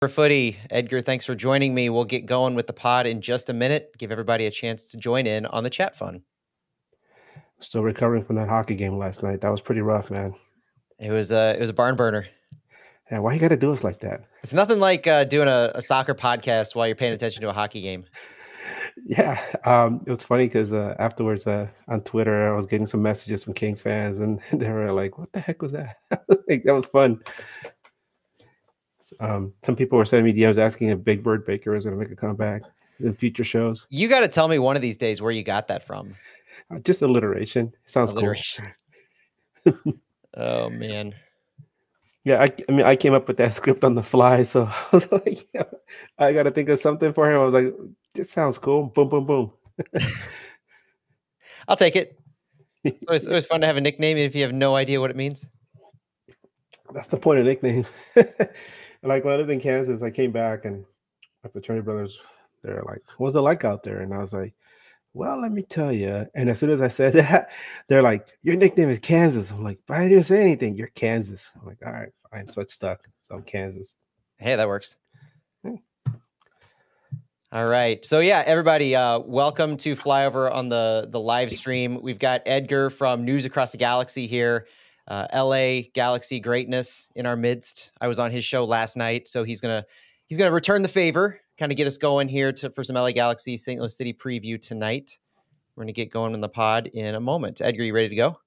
For footy, Edgar, thanks for joining me. We'll get going with the pod in just a minute. Give everybody a chance to join in on the chat fun. Still recovering from that hockey game last night. That was pretty rough, man. It was a it was a barn burner. Yeah, why you got to do us like that? It's nothing like uh, doing a, a, soccer podcast while you're paying attention to a hockey game. Yeah, um, it was funny because uh, afterwards uh, on Twitter, I was getting some messages from Kings fans, and they were like, "What the heck was that?" like, that was fun. Um, some people were sending me DMs asking if Big Bird Baker was going to make a comeback in future shows. You got to tell me one of these days where you got that from. Uh, just alliteration. sounds alliteration. cool. oh man. Yeah, I, I, mean, I came up with that script on the fly, so I was like, yeah, I got to think of something for him. I was like, this sounds cool. Boom, boom, boom. I'll take it. It's always, always fun to have a nickname, if you have no idea what it means. That's the point of nicknames like when I lived in Kansas, I came back and my fraternity brothers, they're like, "What's it like out there?" And I was like, "Well, let me tell you." And as soon as I said that, they're like, "Your nickname is Kansas." I'm like, "But I didn't say anything. You're Kansas." I'm like, "All right, fine." So it stuck. So I'm Kansas. Hey, that works. All right. So yeah, everybody, uh, welcome to Flyover on the the live stream. We've got Edgar from News Across the Galaxy here uh, LA Galaxy greatness in our midst. I was on his show last night, so he's gonna he's gonna return the favor, kind of get us going here to for some LA Galaxy St. Louis City preview tonight. We're gonna get going in the pod in a moment. Edgar, you ready to go?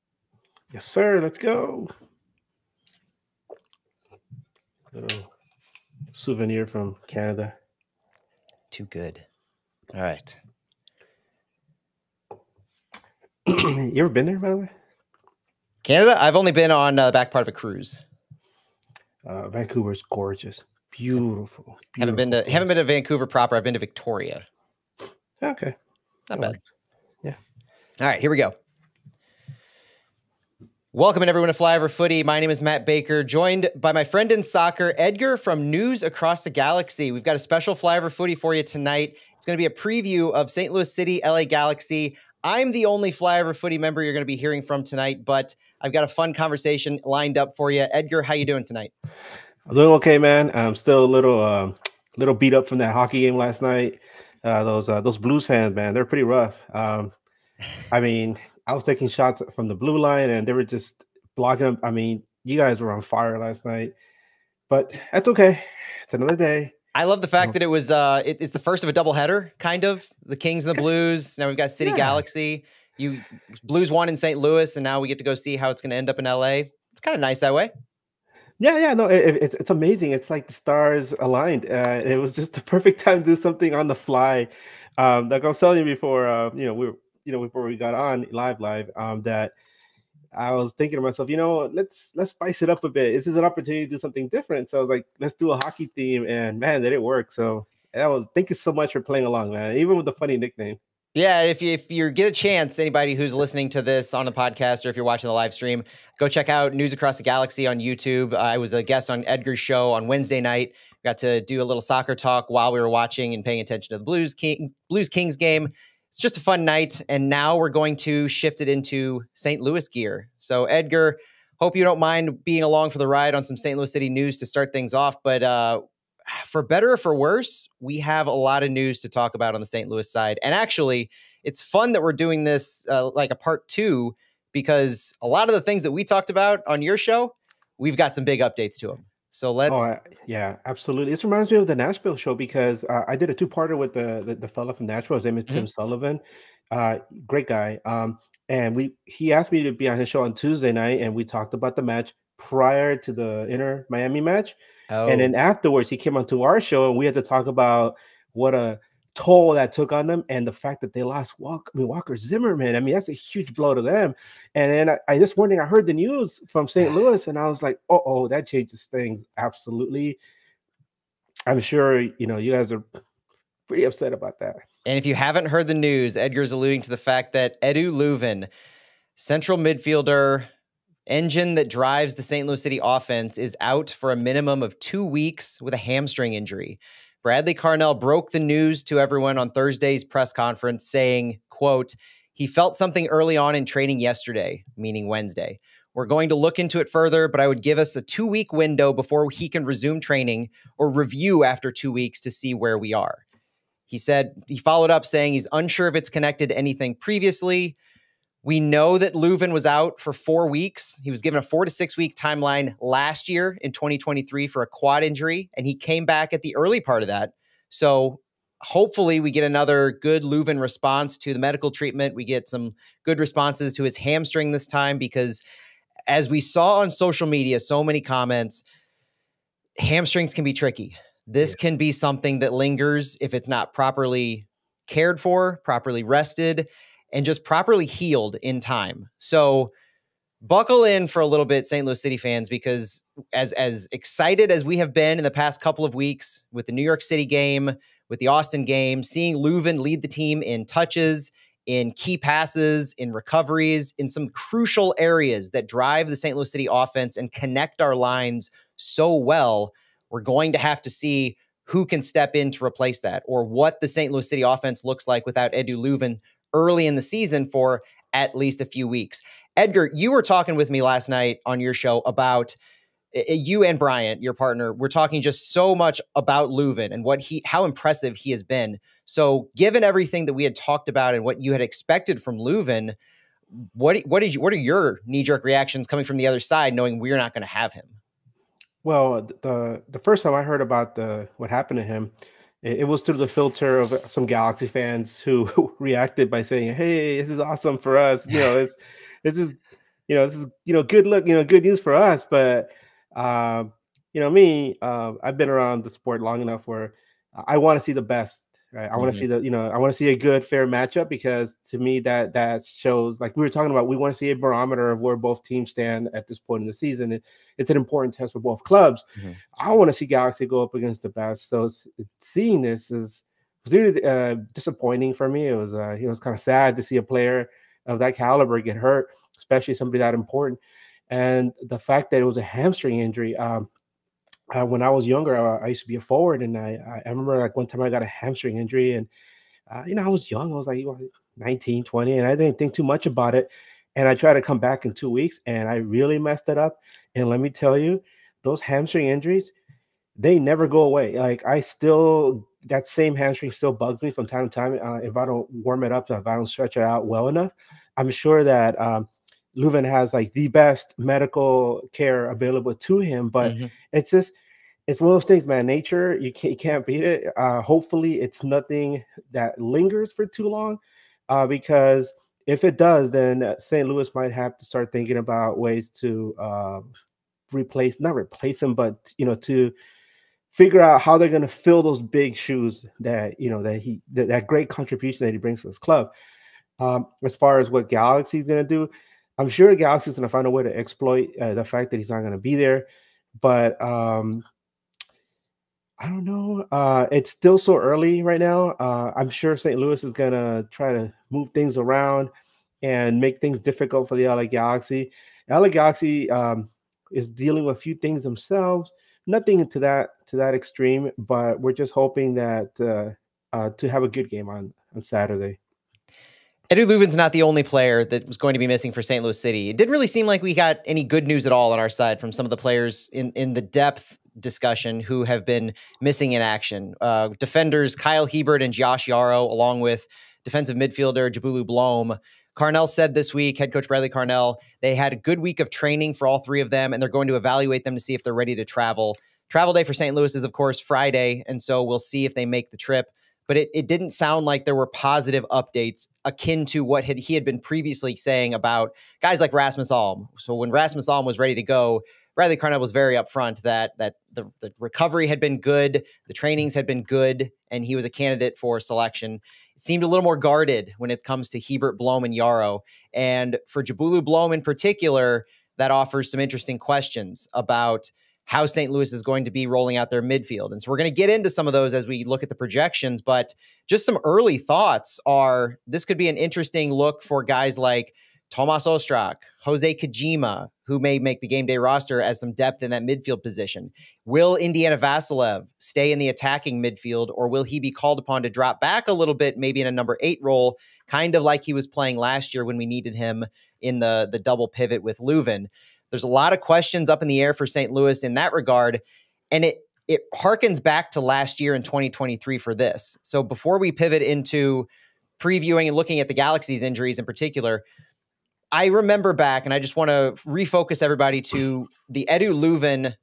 Yes, sir. Let's go. Little souvenir from Canada. Too good. All right. you ever been there, by the way? Canada, I've only been on uh, the back part of a cruise. Uh, Vancouver's gorgeous, beautiful, beautiful. Haven't been to haven't been to Vancouver proper. I've been to Victoria. Okay, not bad. Yeah. All right, here we go. Welcome everyone to Flyover Footy. My name is Matt Baker, joined by my friend in soccer, Edgar from News Across the Galaxy. We've got a special Flyover Footy for you tonight. It's going to be a preview of St. Louis City, LA Galaxy. I'm the only Flyover Footy member you're going to be hearing from tonight, but I've got a fun conversation lined up for you. Edgar, how you doing tonight? I'm doing okay, man. I'm still a little uh, little beat up from that hockey game last night. Uh, those uh, those Blues fans, man, they're pretty rough. Um, I mean, I was taking shots from the blue line, and they were just blocking them. I mean, you guys were on fire last night, but that's okay. It's another day. I love the fact that it was uh it, it's the first of a double header, kind of. The Kings and the Blues. Now we've got City yeah. Galaxy. You Blues won in St. Louis, and now we get to go see how it's going to end up in LA. It's kind of nice that way. Yeah, yeah, no, it, it, it's amazing. It's like the stars aligned. Uh, it was just the perfect time to do something on the fly. Um, like I was telling you before, uh, you know, we were, you know, before we got on live, live, um, that I was thinking to myself, you know, let's let's spice it up a bit. This is an opportunity to do something different. So I was like, let's do a hockey theme, and man, did it work. So that was thank you so much for playing along, man. Even with the funny nickname. Yeah, if you if you get a chance, anybody who's listening to this on the podcast or if you're watching the live stream, go check out News Across the Galaxy on YouTube. I was a guest on Edgar's show on Wednesday night. Got to do a little soccer talk while we were watching and paying attention to the Blues King Blues Kings game it's just a fun night. And now we're going to shift it into St. Louis gear. So, Edgar, hope you don't mind being along for the ride on some St. Louis City news to start things off. But uh, for better or for worse, we have a lot of news to talk about on the St. Louis side. And actually, it's fun that we're doing this uh, like a part two because a lot of the things that we talked about on your show, we've got some big updates to them. So let's. Oh, yeah, absolutely. This reminds me of the Nashville show because uh, I did a two-parter with the the, the fella from Nashville. His name is mm-hmm. Tim Sullivan. Uh, great guy. Um, and we he asked me to be on his show on Tuesday night, and we talked about the match prior to the Inter Miami match. Oh. And then oh. afterwards, he came onto our show, and we had to talk about what a toll that took on them and the fact that they lost Walk, I mean, Walker Zimmerman. I mean, that's a huge blow to them. And then I, I this morning I heard the news from St. Louis and I was like, oh, oh, that changes things absolutely. I'm sure you know you guys are pretty upset about that. And if you haven't heard the news, Edgar's alluding to the fact that Edu Löwen, central midfielder, engine that drives the St. Louis City offense, is out for a minimum of two weeks with a hamstring injury. Bradley Carnell broke the news to everyone on Thursday's press conference saying, quote, he felt something early on in training yesterday, meaning Wednesday. We're going to look into it further, but I would give us a two week window before he can resume training or review after two weeks to see where we are. He said he followed up saying he's unsure if it's connected to anything previously. We know that Löwen was out for four weeks. He was given a four to six week timeline last year in 2023 for a quad injury, and he came back at the early part of that. So hopefully we get another good Löwen response to the medical treatment. We get some good responses to his hamstring this time because as we saw on social media, so many comments, hamstrings can be tricky. This yes. can be something that lingers if it's not properly cared for, properly rested, and just properly healed in time. So buckle in for a little bit, St. Louis City fans, because as as excited as we have been in the past couple of weeks with the New York City game, with the Austin game, seeing Löwen lead the team in touches, in key passes, in recoveries, in some crucial areas that drive the St. Louis City offense and connect our lines so well, we're going to have to see who can step in to replace that or what the St. Louis City offense looks like without Edu Löwen early in the season for at least a few weeks. Edgar, you were talking with me last night on your show about eh, eh, you and Bryant, your partner, we're talking just so much about Löwen and what he, how impressive he has been. So, given everything that we had talked about and what you had expected from Löwen, what what did you, what are your knee jerk reactions coming from the other side, knowing we're not going to have him? Well, the the first time I heard about the what happened to him, it, was through the filter of some Galaxy fans who, reacted by saying, "Hey, this is awesome for us. You know, this this is you know this is you know good look, you know, good news for us." But uh, you know, me, uh, I've been around the sport long enough where I want to see the best. Right? I want to see the, you know, I want to see a good, fair matchup because to me that that shows, like we were talking about, we want to see a barometer of where both teams stand at this point in the season. It, it's an important test for both clubs. Mm-hmm. I want to see Galaxy go up against the best. So seeing this is was really uh, disappointing for me. It was, uh, it was kind of sad to see a player of that caliber get hurt, especially somebody that important and the fact that it was a hamstring injury. Um, uh, when I was younger, I, I, used to be a forward, and I, I remember like one time I got a hamstring injury, and uh, you know I was young, I was like 19, 20, and I didn't think too much about it. And I tried to come back in two weeks, and I really messed it up. And let me tell you, those hamstring injuries, they never go away. Like I still, that same hamstring still bugs me from time to time. Uh, if I don't warm it up, if I don't stretch it out well enough, I'm sure that um, Löwen has like the best medical care available to him, but mm-hmm. it's just it's one of those things, man. Nature, you can't you can't beat it. Uh, hopefully, it's nothing that lingers for too long, uh, because if it does, then uh, St. Louis might have to start thinking about ways to uh, replace, not replace him, but you know, to figure out how they're going to fill those big shoes that you know that he that, that great contribution that he brings to this club. Um, as far as what Galaxy is going to do, I'm sure Galaxy's going to find a way to exploit uh, the fact that he's not going to be there, but um, I don't know. Uh, it's still so early right now. Uh, I'm sure St. Louis is going to try to move things around and make things difficult for the LA Galaxy. LA Galaxy um, is dealing with a few things themselves. Nothing to that to that extreme, but we're just hoping that uh, uh, to have a good game on on Saturday. Edu Löwen's not the only player that was going to be missing for St. Louis City. It didn't really seem like we got any good news at all on our side from some of the players in, in the depth discussion who have been missing in action. Uh, defenders Kyle Hiebert and Josh Yaro, along with defensive midfielder Njabulo Blom. Carnell said this week, head coach Bradley Carnell, they had a good week of training for all three of them, and they're going to evaluate them to see if they're ready to travel. Travel day for St. Louis is, of course, Friday, and so we'll see if they make the trip but it, it didn't sound like there were positive updates akin to what had, he had been previously saying about guys like Rasmus Alm. So when Rasmus Alm was ready to go, Bradley Carnell was very upfront that that the, the recovery had been good, the trainings had been good, and he was a candidate for selection. It seemed a little more guarded when it comes to Hiebert Blom, and Yaro. And for Njabulo Blom in particular, that offers some interesting questions about – how St. Louis is going to be rolling out their midfield. And so we're going to get into some of those as we look at the projections, but just some early thoughts are this could be an interesting look for guys like Tomas Ostrak, Hosei Kijima, who may make the game day roster as some depth in that midfield position. Will Indiana Vassilev stay in the attacking midfield, or will he be called upon to drop back a little bit, maybe in a number eight role, kind of like he was playing last year when we needed him in the, the double pivot with Löwen? There's a lot of questions up in the air for St. Louis in that regard. And it it harkens back to last year in 2023 for this. So before we pivot into previewing and looking at the Galaxy's injuries in particular, I remember back, and I just want to refocus everybody to the Edu Löwen,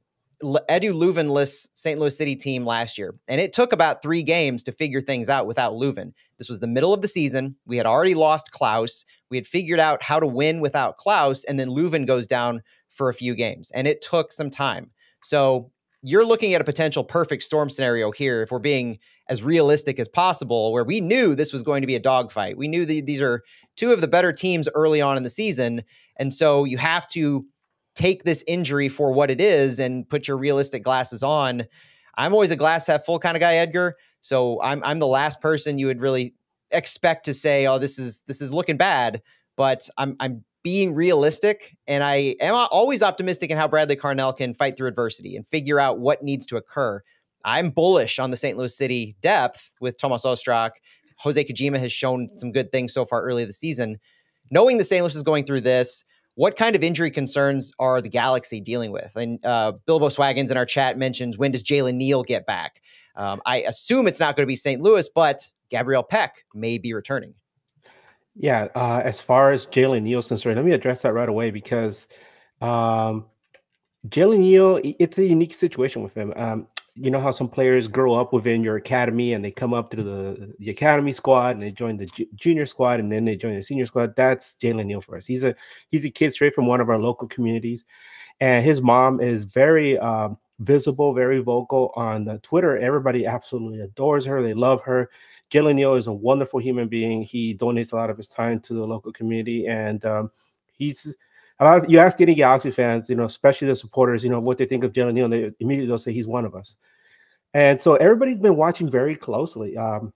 Edu Löwenless St. Louis City team last year, and it took about three games to figure things out without Löwen. This was the middle of the season. We had already lost Klauss. We had figured out how to win without Klauss, and then Löwen goes down for a few games, and it took some time. So you're looking at a potential perfect storm scenario here if we're being as realistic as possible, where we knew this was going to be a dogfight. We knew that these are two of the better teams early on in the season. And so you have to take this injury for what it is and put your realistic glasses on. I'm always a glass half full kind of guy, Edgar. So I'm I'm the last person you would really expect to say, "Oh, this is this is looking bad." But I'm I'm being realistic, and I am always optimistic in how Bradley Carnell can fight through adversity and figure out what needs to occur. I'm bullish on the St. Louis City depth with Tomas Ostrak. Hosei Kijima has shown some good things so far early this season. Knowing the St. Louis is going through this, what kind of injury concerns are the Galaxy dealing with? And uh, Bilbo Swaggins in our chat mentions when does Jalen Neal get back? Um, I assume it's not going to be St. Louis, but Gabriel Pec may be returning. Yeah, uh, as far as Jalen Neal is concerned, let me address that right away because um, Jalen Neal, it's a unique situation with him. Um, you know how some players grow up within your academy and they come up to the, the academy squad and they join the ju- junior squad and then they join the senior squad. That's Jalen Neal for us. He's a he's a kid straight from one of our local communities, and his mom is very um, visible, very vocal on the Twitter. Everybody absolutely adores her. They love her. Jalen Neal is a wonderful human being. He donates a lot of his time to the local community, and um, he's a lot of, you ask any Galaxy fans, you know, especially the supporters, you know, what they think of Jalen Neal, they immediately they'll say he's one of us. And so everybody's been watching very closely um,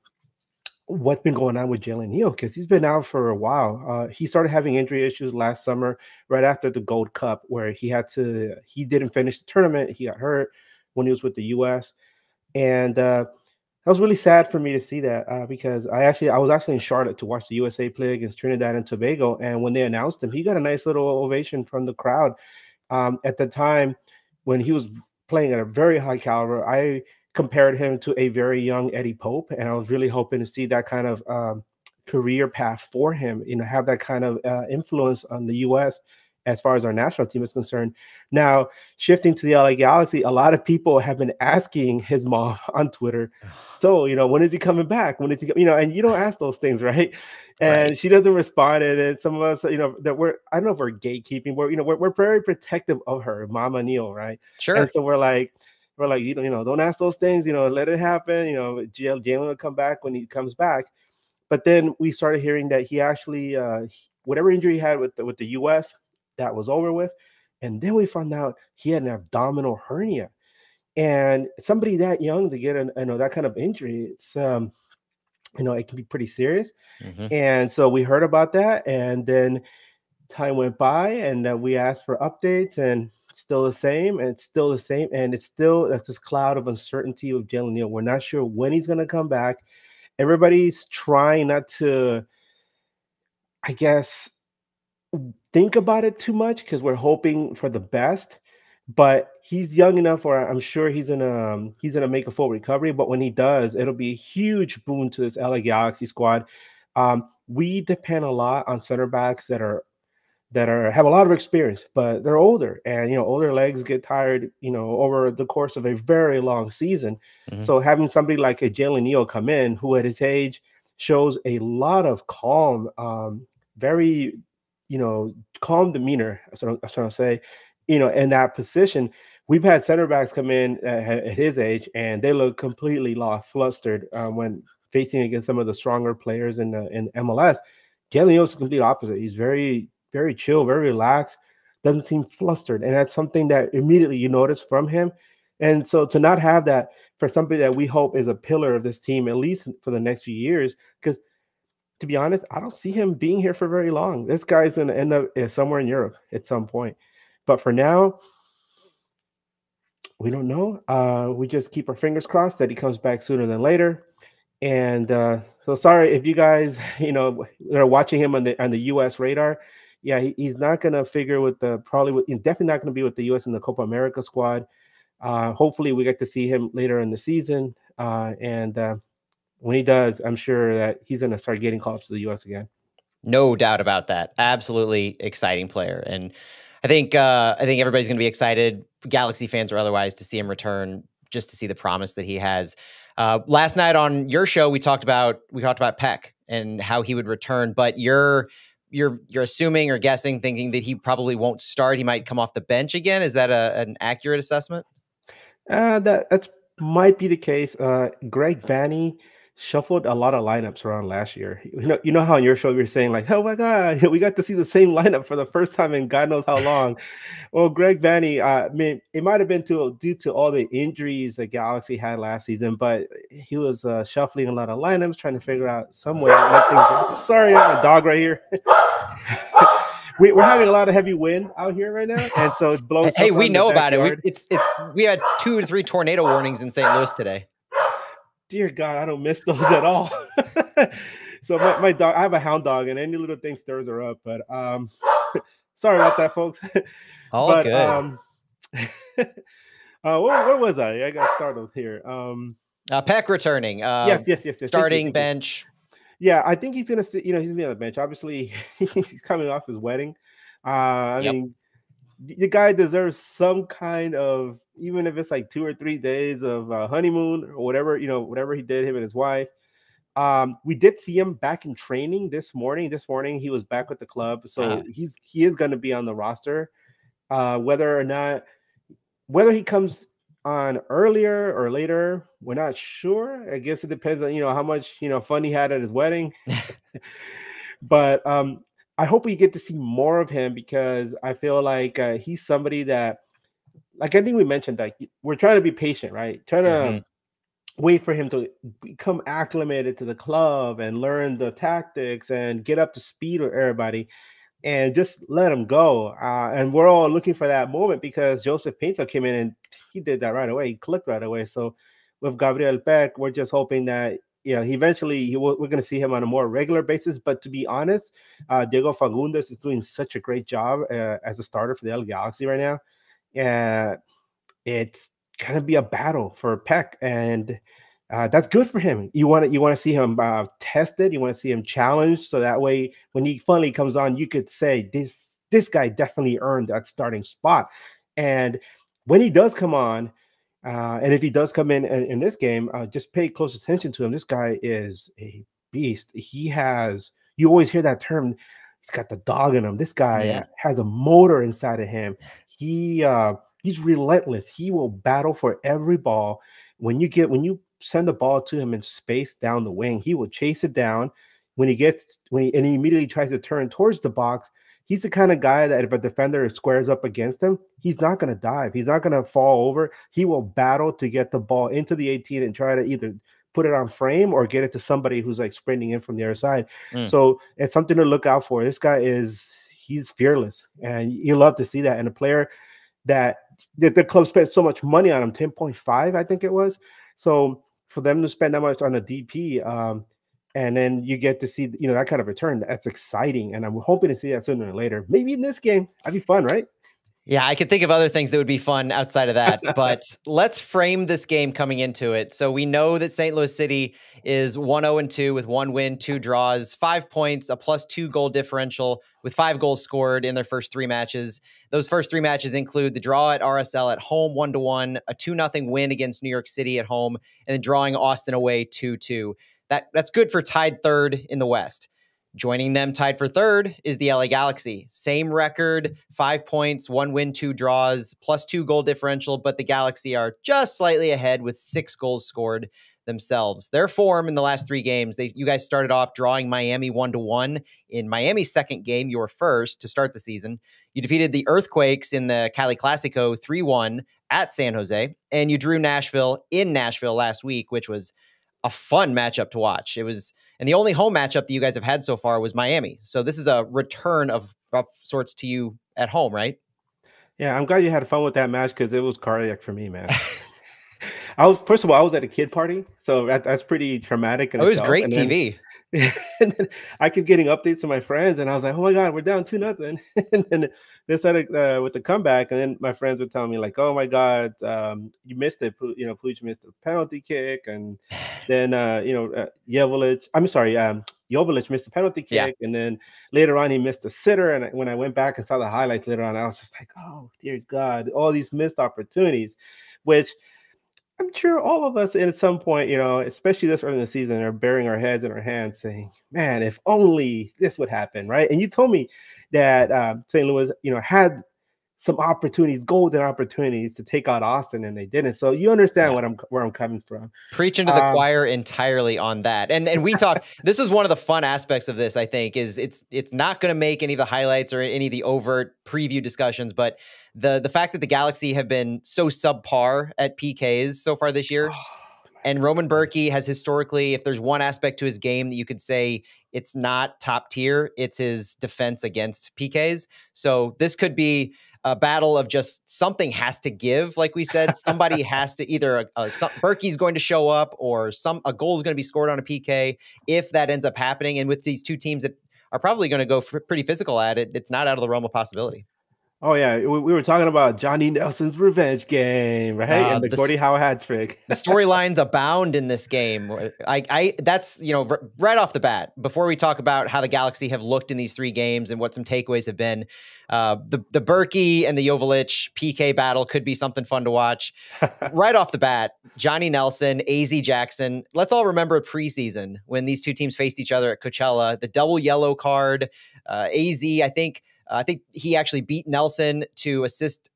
what's been going on with Jalen Neal because he's been out for a while. Uh, he started having injury issues last summer, right after the Gold Cup, where he had to he didn't finish the tournament. He got hurt when he was with the U.S. and uh, that was really sad for me to see that uh, because I actually I was actually in Charlotte to watch the USA play against Trinidad and Tobago, and when they announced him, he got a nice little ovation from the crowd. Um, at the time when he was playing at a very high caliber, I compared him to a very young Eddie Pope, and I was really hoping to see that kind of um, career path for him. You know, have that kind of uh, influence on the U.S as far as our national team is concerned. Now, shifting to the LA Galaxy, a lot of people have been asking his mom on Twitter, so you know, when is he coming back? When is he, you know, and you don't ask those things, right? And right. she doesn't respond. And some of us, you know, that we're I don't know if we're gatekeeping, but you know, we're, we're very protective of her, Mama Neal, right? Sure. And so we're like, we're like, you know, you know, don't ask those things, you know, let it happen. You know, Jalen will come back when he comes back. But then we started hearing that he actually, uh, whatever injury he had with the, with the U.S., that was over with. And then we found out he had an abdominal hernia. And somebody that young to get an, you know that kind of injury, it's um, you know, it can be pretty serious. Mm-hmm. And so we heard about that, and then time went by, and uh, we asked for updates, and still the same, and it's still the same, and it's still that's this cloud of uncertainty with Jalen Neal. We're not sure when he's going to come back. Everybody's trying not to, I guess, think about it too much because we're hoping for the best. But he's young enough or I'm sure he's gonna um, he's gonna make a full recovery. But when he does, it'll be a huge boon to this LA Galaxy squad. Um, we depend a lot on center backs that are that are have a lot of experience, but they're older, and you know older legs get tired. You know over the course of a very long season. Mm-hmm. So having somebody like a Jalen Neal come in, who at his age shows a lot of calm, um, very you know, calm demeanor. That's what I'm, what I'm saying. You know, in that position, we've had center backs come in at, at his age, and they look completely lost, flustered uh, when facing against some of the stronger players in the, in MLS. Jalen is the complete opposite. He's very, very chill, very relaxed, doesn't seem flustered, and that's something that immediately you notice from him. And so to not have that for somebody that we hope is a pillar of this team, at least for the next few years, because to be honest, I don't see him being here for very long. This guy's going to end up eh, somewhere in Europe at some point. But for now, we don't know. Uh, we just keep our fingers crossed that he comes back sooner than later. And uh, so sorry if you guys, you know, are watching him on the on the U.S. radar. Yeah, he, he's not going to figure with the probably with, definitely not going to be with the U.S. in the Copa America squad. Uh, hopefully, we get to see him later in the season. Uh, and uh, when he does, I'm sure that he's going to start getting calls to the U.S. again. No doubt about that. Absolutely exciting player, and I think uh, I think everybody's going to be excited, Galaxy fans or otherwise, to see him return, just to see the promise that he has. Uh, last night on your show, we talked about we talked about Pec and how he would return, but you're you're you're assuming or guessing, thinking that he probably won't start. He might come off the bench again. Is that a, an accurate assessment? Uh, that that's might be the case. Uh, Greg Vanney shuffled a lot of lineups around last year. You know, you know how on your show you're saying like, "Oh my God, we got to see the same lineup for the first time in God knows how long." well, Greg Vanney, uh, I mean, it might have been to, due to all the injuries that Galaxy had last season, but he was uh, shuffling a lot of lineups, trying to figure out some way. Sorry, I have a dog right here. we, are having a lot of heavy wind out here right now, and so it blows. Hey, we know about it. We, it's it's we had two or three tornado warnings in St. Louis today dear God, I don't miss those at all. so my, my dog, I have a hound dog, and any little thing stirs her up. But um, sorry about that, folks. All but, good. Um, uh, where, where, was I? I got startled here. Um, uh, Pec returning. Uh, yes, yes, yes, yes. Starting thank you, thank bench. Yeah, I think he's gonna. You know, he's gonna be on the bench. Obviously, he's coming off his wedding. Uh, I yep. mean, the guy deserves some kind of even if it's like two or three days of uh, honeymoon or whatever you know whatever he did him and his wife. Um, we did see him back in training this morning. This morning he was back with the club. So uh-huh. he's he is going to be on the roster. Uh, whether or not whether he comes on earlier or later we're not sure. I guess it depends on you know how much you know fun he had at his wedding. But um I hope we get to see more of him because I feel like uh, he's somebody that, like I think we mentioned, like we're trying to be patient, right? Trying to mm-hmm. wait for him to become acclimated to the club and learn the tactics and get up to speed with everybody, and just let him go. Uh, and we're all looking for that moment because Joseph Paintsil came in and he did that right away. He clicked right away. So with Gabriel Pec, we're just hoping that yeah, he eventually he we're going to see him on a more regular basis. But to be honest, uh, Diego Fagundes is doing such a great job uh, as a starter for the L Galaxy right now. Uh, it's going to be a battle for Pec, and uh, that's good for him. You want to you want to see him uh, tested. You want to see him challenged, so that way when he finally comes on, you could say this this guy definitely earned that starting spot. And when he does come on, uh, and if he does come in in, in this game, uh, just pay close attention to him. This guy is a beast. He has, you always hear that term, he's got the dog in him. This guy yeah. has a motor inside of him. He, uh, he's relentless. He will battle for every ball. When you get, when you send the ball to him in space down the wing, he will chase it down. When he gets, when he, and he immediately tries to turn towards the box, he's the kind of guy that if a defender squares up against him, he's not going to dive. He's not going to fall over. He will battle to get the ball into the 18 and try to either put it on frame or get it to somebody who's like sprinting in from the other side. Mm. So it's something to look out for. This guy is he's fearless, and you love to see that. And a player that that the club spent so much money on him, 10.5, I think it was. So for them to spend that much on a DP, um, and then you get to see you know that kind of return. That's exciting, and I'm hoping to see that sooner or later. Maybe in this game, that'd be fun, right? Yeah, I could think of other things that would be fun outside of that, but let's frame this game coming into it. So we know that St. Louis City is 1 0 and 2 with one win, two draws, five points, a plus two goal differential with five goals scored in their first three matches. Those first three matches include the draw at RSL at home 1 1, a 2 0 win against New York City at home, and then drawing Austin away 2 2. That that's good for tied third in the West. Joining them tied for third is the LA Galaxy. Same record, five points, one win, two draws, plus two goal differential, but the Galaxy are just slightly ahead with six goals scored themselves. Their form in the last three games, they you guys started off drawing Miami one to one in Miami's second game, your first to start the season. You defeated the Earthquakes in the Cali Classico 3 1 at San Jose, and you drew Nashville in Nashville last week, which was a fun matchup to watch. It was, and the only home matchup that you guys have had so far was Miami. So this is a return of, of sorts to you at home, right? Yeah, I'm glad you had fun with that match because it was cardiac for me, man. I was first of all, I was at a kid party, so that, that's pretty traumatic. Oh, it was great and TV. Then, and then I kept getting updates from my friends, and I was like, "Oh my god, we're down two nothing." and then they started uh, with the comeback, and then my friends would tell me like, "Oh my god, um, you missed it. You know, Puig missed a penalty kick, and then uh, you know, uh, Yevelich. I'm sorry, um, Joveljic missed a penalty kick, yeah. and then later on he missed a sitter. And when I went back and saw the highlights later on, I was just like, "Oh dear God, all these missed opportunities," which I'm sure all of us at some point, you know, especially this early in the season, are burying our heads in our hands saying, man, if only this would happen, right? And you told me that uh, St. Louis, you know, had some opportunities, golden opportunities to take out Austin, and they didn't. So you understand yeah. what I'm where I'm coming from. Preaching to the um, choir entirely on that. And and we talk. this is one of the fun aspects of this. I think is it's it's not going to make any of the highlights or any of the overt preview discussions, but the the fact that the Galaxy have been so subpar at PKs so far this year. Oh, and Roman Bürki has historically, if there's one aspect to his game that you could say it's not top tier, it's his defense against PKs. So this could be a battle of just something has to give. Like we said, somebody has to either a, a, some, Bürki's going to show up or some a goal is going to be scored on a PK. If that ends up happening, and with these two teams that are probably going to go pretty physical at it, it's not out of the realm of possibility. Oh yeah, we, we, were talking about Johnny Nelson's revenge game, right? Uh, and the, the Gordie Howe hat trick. the storylines abound in this game. I, I, that's you know right off the bat. Before we talk about how the Galaxy have looked in these three games and what some takeaways have been, uh, the the Bürki and the Joveljic PK battle could be something fun to watch. right off the bat, Johnny Nelson, AZ Jackson. Let's all remember a preseason when these two teams faced each other at Coachella. The double yellow card. Uh, AZ, I think I think he actually beat Nelson to assist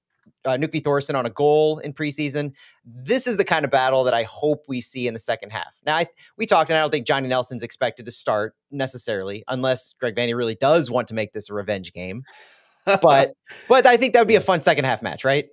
uh, Nökkvi Thórisson on a goal in preseason. This is the kind of battle that I hope we see in the second half. Now, I, we talked, and I don't think Johnny Nelson's expected to start necessarily, unless Greg Vanney really does want to make this a revenge game. But, but I think that would be a fun second half match, right?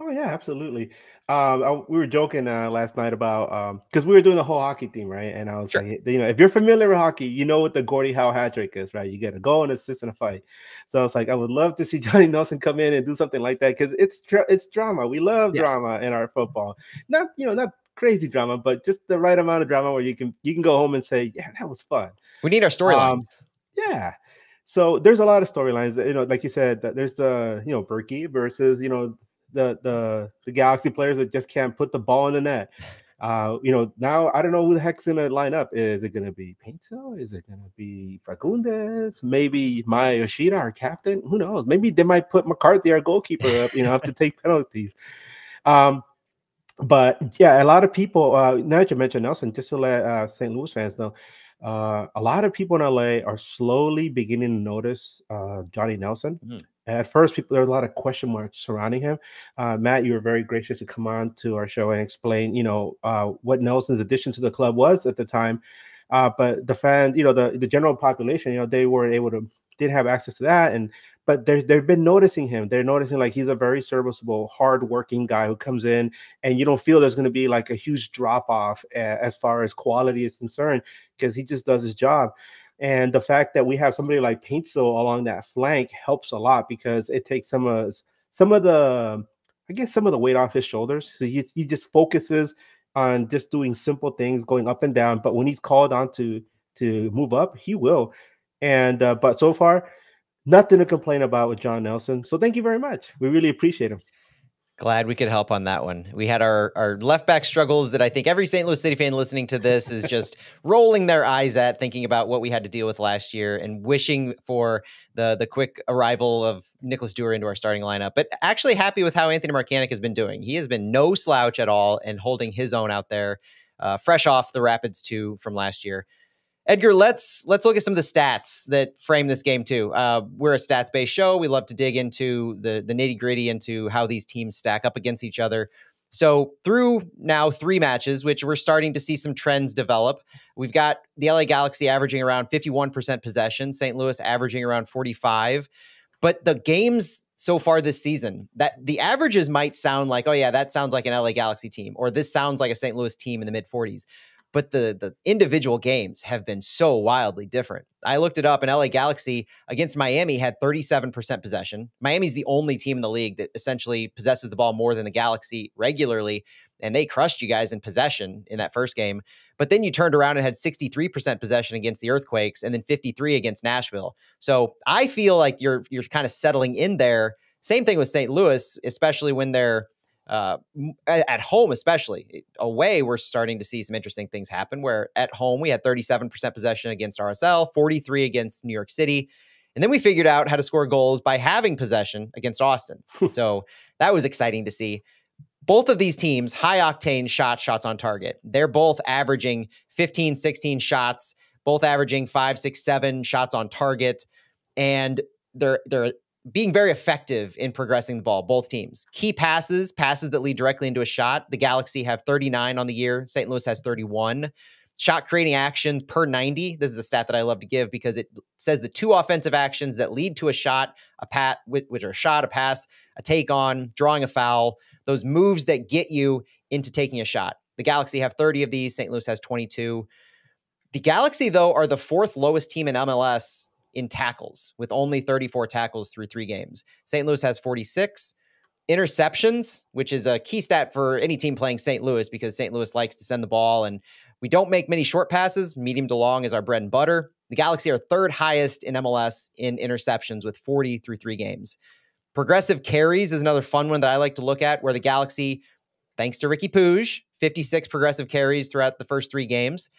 Oh yeah, absolutely. Um, I, we were joking uh, last night about because um, we were doing the whole hockey thing, right? And I was sure. like, you know, if you're familiar with hockey, you know what the Gordie Howe hat trick is, right? You get a goal and assist in a fight. So I was like I would love to see Johnny Nelson come in and do something like that because it's it's drama. We love yes. drama in our football. Not you know not crazy drama, but just the right amount of drama where you can you can go home and say, yeah, that was fun. We need our storylines. Um, yeah. So there's a lot of storylines. You know, like you said, there's the you know Bürki versus you know the the the Galaxy players that just can't put the ball in the net. Uh, you know, now I don't know who the heck's gonna line up. Is it gonna be Paintsil? Is it gonna be Fagundes? Maybe Maya Yoshida, our captain? Who knows? Maybe they might put McCarthy, our goalkeeper, up. You know, have to take penalties. Um, but yeah, a lot of people. Uh, now that you mentioned Nelson, just to let uh, St. Louis fans know, uh, a lot of people in LA are slowly beginning to notice uh, Johnny Nelson. Mm. At first, people there were a lot of question marks surrounding him. Uh, Matt, you were very gracious to come on to our show and explain, you know, uh, what Nelson's addition to the club was at the time. Uh, but the fans, you know, the the general population, you know, they weren't able to did have access to that, and but they've they've been noticing him. They're noticing like he's a very serviceable, hardworking guy who comes in, and you don't feel there's going to be like a huge drop off as far as quality is concerned because he just does his job. And the fact that we have somebody like Paintsil along that flank helps a lot because it takes some of some of the I guess some of the weight off his shoulders. So he, he just focuses on just doing simple things, going up and down. But when he's called on to to move up, he will. And uh, but so far, nothing to complain about with John Nelson. So thank you very much. We really appreciate him. Glad we could help on that one. We had our, our left back struggles that I think every St. Louis City fan listening to this is just rolling their eyes at, thinking about what we had to deal with last year and wishing for the the quick arrival of Nicholas Dewar into our starting lineup. But actually happy with how Anthony Markanich has been doing. He has been no slouch at all and holding his own out there, uh, fresh off the Rapids 2 from last year. Edgar, let's let's look at some of the stats that frame this game too. Uh, we're a stats based show. We love to dig into the the nitty gritty into how these teams stack up against each other. So through now three matches, which we're starting to see some trends develop, we've got the LA Galaxy averaging around 51% possession, St. Louis averaging around 45. But the games so far this season, that the averages might sound like, oh yeah, that sounds like an LA Galaxy team, or this sounds like a St. Louis team in the mid 40s. But the the individual games have been so wildly different. I looked it up, and LA Galaxy against Miami had 37% possession. Miami's the only team in the league that essentially possesses the ball more than the Galaxy regularly, and they crushed you guys in possession in that first game. But then you turned around and had 63% possession against the Earthquakes, and then 53 against Nashville. So I feel like you're you're kind of settling in there. Same thing with St. Louis, especially when they're uh, at home, especially away, we're starting to see some interesting things happen. Where at home we had 37% possession against RSL, 43 against New York City, and then we figured out how to score goals by having possession against Austin. so that was exciting to see. Both of these teams, high octane shot, shots on target. They're both averaging 15, 16 shots, both averaging five, six, seven shots on target, and they're they're being very effective in progressing the ball, both teams. Key passes, passes that lead directly into a shot. The Galaxy have 39 on the year, St. Louis has 31. Shot creating actions per 90. This is a stat that I love to give because it says the two offensive actions that lead to a shot, a pat, which are a shot, a pass, a take on, drawing a foul, those moves that get you into taking a shot. The Galaxy have 30 of these, St. Louis has 22. The Galaxy, though, are the fourth lowest team in MLS in tackles with only 34 tackles through three games. St. Louis has 46. Interceptions, which is a key stat for any team playing St. Louis because St. Louis likes to send the ball and we don't make many short passes. Medium to long is our bread and butter. The Galaxy are third highest in MLS in interceptions with 40 through three games. Progressive carries is another fun one that I like to look at where the Galaxy, thanks to Ricky Puig, 56 progressive carries throughout the first three games.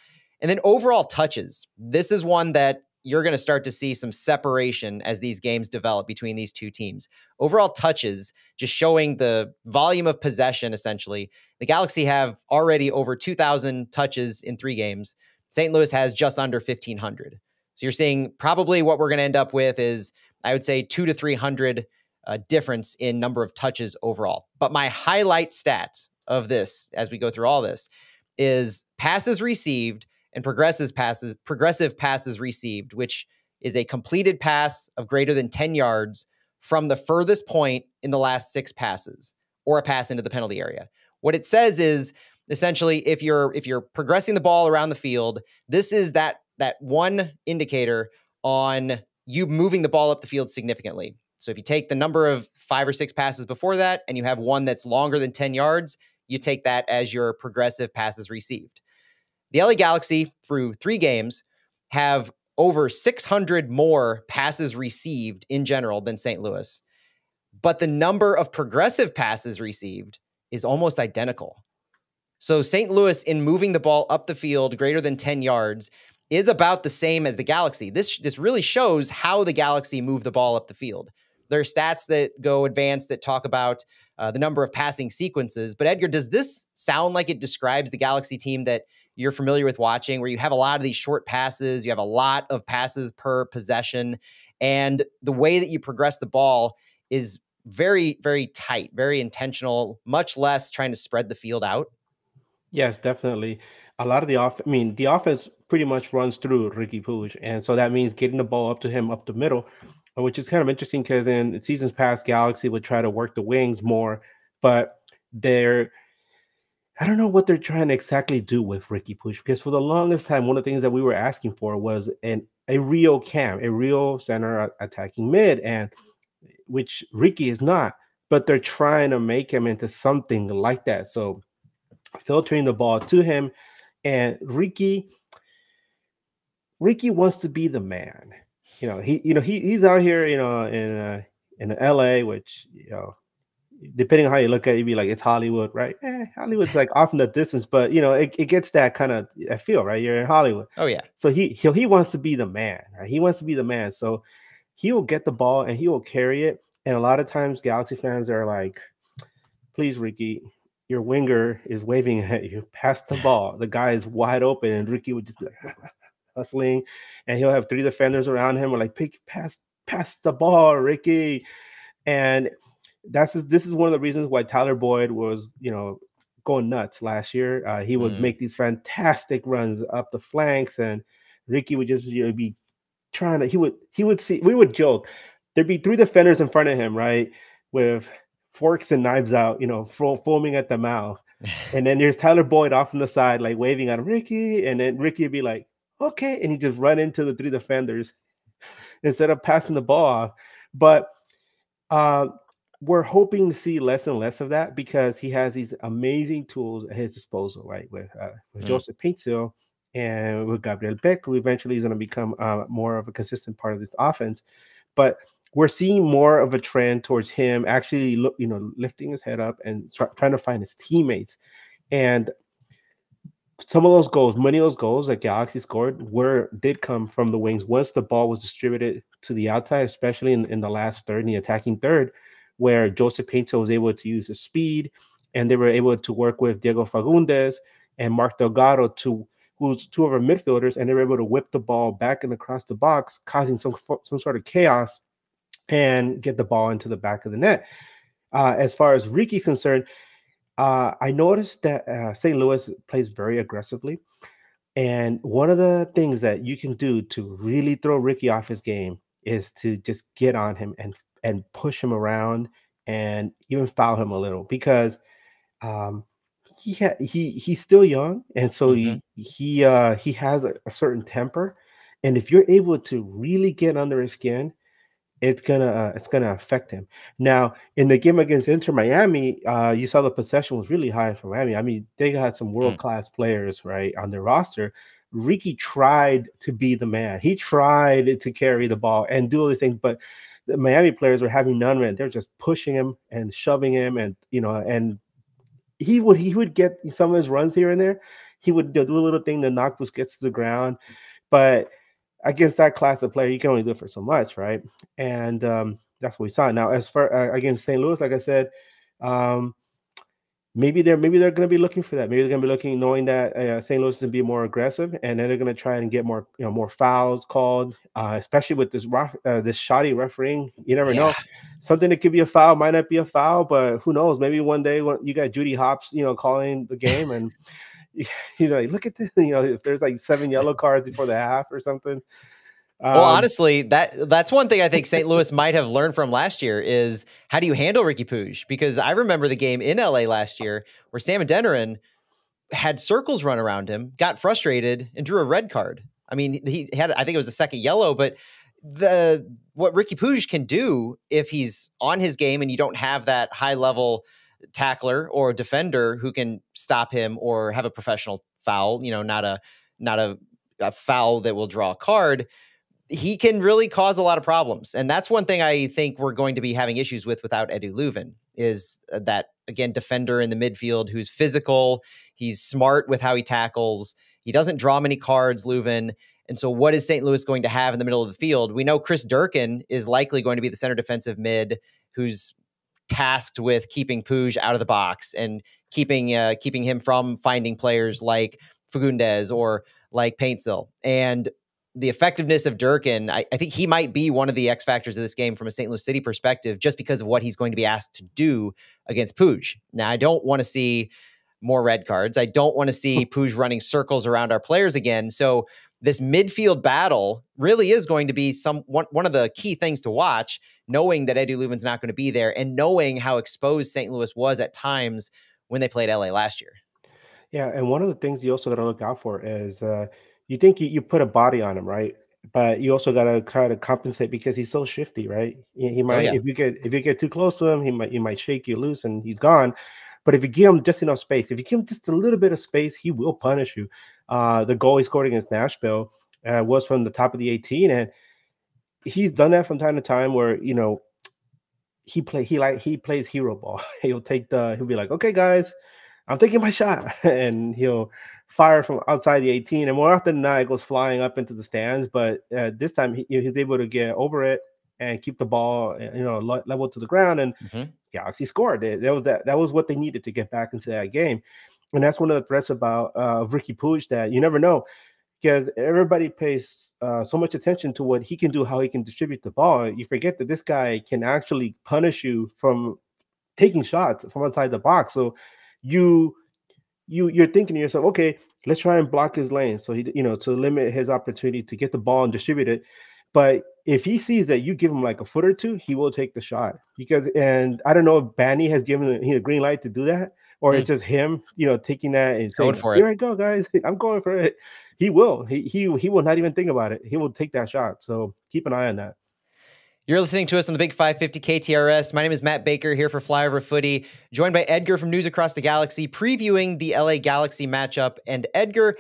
And then overall touches. This is one that you're going to start to see some separation as these games develop between these two teams. Overall touches, just showing the volume of possession, essentially. The Galaxy have already over 2,000 touches in three games. St. Louis has just under 1,500. So you're seeing probably what we're going to end up with is, I would say, two to 300 uh, difference in number of touches overall. But my highlight stat of this, as we go through all this, is passes received and progressive passes progressive passes received, which is a completed pass of greater than 10 yards from the furthest point in the last six passes or a pass into the penalty area. What it says is essentially if you're if you're progressing the ball around the field, this is that that one indicator on you moving the ball up the field significantly. So if you take the number of five or six passes before that and you have one that's longer than 10 yards, you take that as your progressive passes received. The LA Galaxy, through three games, have over 600 more passes received in general than St. Louis. But the number of progressive passes received is almost identical. So St. Louis, in moving the ball up the field greater than 10 yards, is about the same as the Galaxy. This, this really shows how the Galaxy move the ball up the field. There are stats that go advanced that talk about uh, the number of passing sequences. But Edgar, does this sound like it describes the Galaxy team that you're familiar with watching, where you have a lot of these short passes, you have a lot of passes per possession, and the way that you progress the ball is very, very tight, very intentional, much less trying to spread the field out. Yes, definitely. A lot of the off, I mean, the offense pretty much runs through Ricky Puig, and so that means getting the ball up to him up the middle, which is kind of interesting because in seasons past, Galaxy would try to work the wings more, but they're I don't know what they're trying to exactly do with Ricky Puig because for the longest time, one of the things that we were asking for was an a real cam, a real center attacking mid, and which Ricky is not. But they're trying to make him into something like that. So filtering the ball to him, and Ricky, Ricky wants to be the man. You know, he you know he he's out here, you know, in uh, in LA, which you know depending on how you look at it, you'd be like, it's Hollywood, right? Eh, Hollywood's like off in the distance, but you know, it, it gets that kind of I feel, right? You're in Hollywood. Oh yeah. So he he he wants to be the man, right? He wants to be the man. So he will get the ball and he will carry it. And a lot of times Galaxy fans are like, please, Ricky, your winger is waving at you. Pass the ball. The guy is wide open, and Ricky would just be like hustling, and he'll have three defenders around him. Or like, pick pass, pass the ball, Ricky. And that's this is one of the reasons why Tyler Boyd was, you know, going nuts last year. Uh, he would mm. make these fantastic runs up the flanks, and Ricky would just you know, be trying to. He would he would see. We would joke there'd be three defenders in front of him, right, with forks and knives out, you know, foaming at the mouth. and then there's Tyler Boyd off on the side, like waving at Ricky, and then Ricky would be like, okay, and he just run into the three defenders instead of passing the ball off. But uh, we're hoping to see less and less of that because he has these amazing tools at his disposal, right? With, uh, with mm. Joseph Paintsil and with Gabriel Pec, who eventually is going to become uh, more of a consistent part of this offense. But we're seeing more of a trend towards him actually, look, you know, lifting his head up and try, trying to find his teammates. And some of those goals, many of those goals that Galaxy scored were did come from the wings once the ball was distributed to the outside, especially in, in the last third, in the attacking third, where Joseph Paintsil was able to use his speed and they were able to work with Diego Fagundes and Mark Delgado to who's two of our midfielders, and they were able to whip the ball back and across the box, causing some some sort of chaos and get the ball into the back of the net. Uh, as far as Riqui's concerned, uh, I noticed that uh, St. Louis plays very aggressively. And one of the things that you can do to really throw Riqui off his game is to just get on him and and push him around and even foul him a little because um, he ha- he he's still young and so mm-hmm. he he uh, he has a, a certain temper and if you're able to really get under his skin it's gonna uh, it's gonna affect him. Now, in the game against Inter Miami, uh, you saw the possession was really high for Miami. I mean, they had some world class mm. players right on their roster. Riqui tried to be the man. He tried to carry the ball and do all these things, but the Miami players were having none of it. They're just pushing him and shoving him, and you know, and he would he would get some of his runs here and there. He would do a little thing to knock gets to the ground, but against that class of player, you can only do it for so much, right? And um, that's what we saw. Now, as far uh, against St. Louis, like I said, um, maybe they're maybe they're going to be looking for that. Maybe they're going to be looking, knowing that uh, St. Louis is going to be more aggressive, and then they're going to try and get more, you know, more fouls called, uh, especially with this rough, uh, this shoddy refereeing. You never yeah. know. Something that could be a foul might not be a foul, but who knows? Maybe one day when you got Judy Hopps, you know, calling the game and. you know, look at this, you know, if there's like seven yellow cards before the half or something. Um, well, honestly, that that's one thing I think St. Louis might have learned from last year is how do you handle Riqui Puig? Because I remember the game in LA last year where Sam Adeniran had circles run around him, got frustrated, and drew a red card. I mean, he had I think it was a second yellow, but the what Riqui Puig can do if he's on his game and you don't have that high level tackler or defender who can stop him or have a professional foul, you know, not a not a, a foul that will draw a card, he can really cause a lot of problems. And that's one thing I think we're going to be having issues with without Edu Löwen is uh, that again defender in the midfield who's physical, he's smart with how he tackles, he doesn't draw many cards, Löwen. And so, what is St. Louis going to have in the middle of the field? We know Chris Durkin is likely going to be the center defensive mid, who's tasked with keeping Puig out of the box and keeping uh, keeping him from finding players like Fagundes or like Paintsil. And the effectiveness of Durkin, I, I, think he might be one of the X factors of this game from a St. Louis City perspective, just because of what he's going to be asked to do against Puig. Now, I don't want to see more red cards. I don't want to see Puig running circles around our players again. So this midfield battle really is going to be some one, one of the key things to watch, knowing that Eddie Löwen's not going to be there and knowing how exposed St. Louis was at times when they played LA last year. Yeah, and one of the things you also got to look out for is uh, you think you, you put a body on him, right? But you also got to try to compensate because he's so shifty, right? He, he oh, might oh, yeah. if you get if you get too close to him, he might he might shake you loose and he's gone. But if you give him just enough space, if you give him just a little bit of space, he will punish you. Uh, the goal he scored against Nashville uh, was from the top of the 18, and he's done that from time to time. Where you know he play he like he plays hero ball. he'll take the he'll be like, okay, guys, I'm taking my shot, and he'll fire from outside the 18. And more often than not, it goes flying up into the stands. But uh, this time he, he's able to get over it and keep the ball, uh, you know, level to the ground. And mm-hmm. Galaxy scored. That was that. That was what they needed to get back into that game. And that's one of the threats about uh, Riqui Puig that you never know because everybody pays uh, so much attention to what he can do, how he can distribute the ball. You forget that this guy can actually punish you from taking shots from outside the box. So you you you're thinking to yourself, okay, let's try and block his lane, so he you know to limit his opportunity to get the ball and distribute it. But if he sees that you give him like a foot or two, he will take the shot because and I don't know if Vanney has given him a green light to do that, or mm. it's just him, you know, taking that and saying, for "Here it. I go, guys, I'm going for it." He will. He he he will not even think about it. He will take that shot. So keep an eye on that. You're listening to us on the Big 550 KTRS. My name is Matt Baker here for Flyover Footy, joined by Edgar from News Across the Galaxy, previewing the LA Galaxy matchup. And Edgar,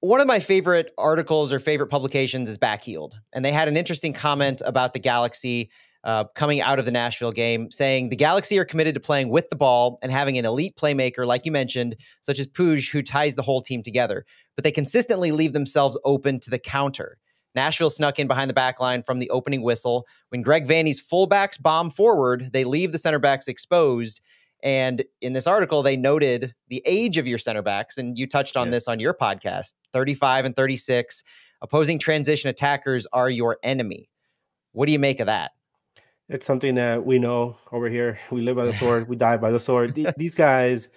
one of my favorite articles or favorite publications is Backheeled. And they had an interesting comment about the Galaxy uh, coming out of the Nashville game, saying the Galaxy are committed to playing with the ball and having an elite playmaker, like you mentioned, such as Puig, who ties the whole team together. But they consistently leave themselves open to the counter. Nashville snuck in behind the back line from the opening whistle. When Greg Vanney's fullbacks bomb forward, they leave the center backs exposed. And in this article, they noted the age of your center backs, and you touched on this on your podcast 35 and 36. Opposing transition attackers are your enemy. What do you make of that? It's something that we know over here. We live by the sword. we die by the sword. These guys,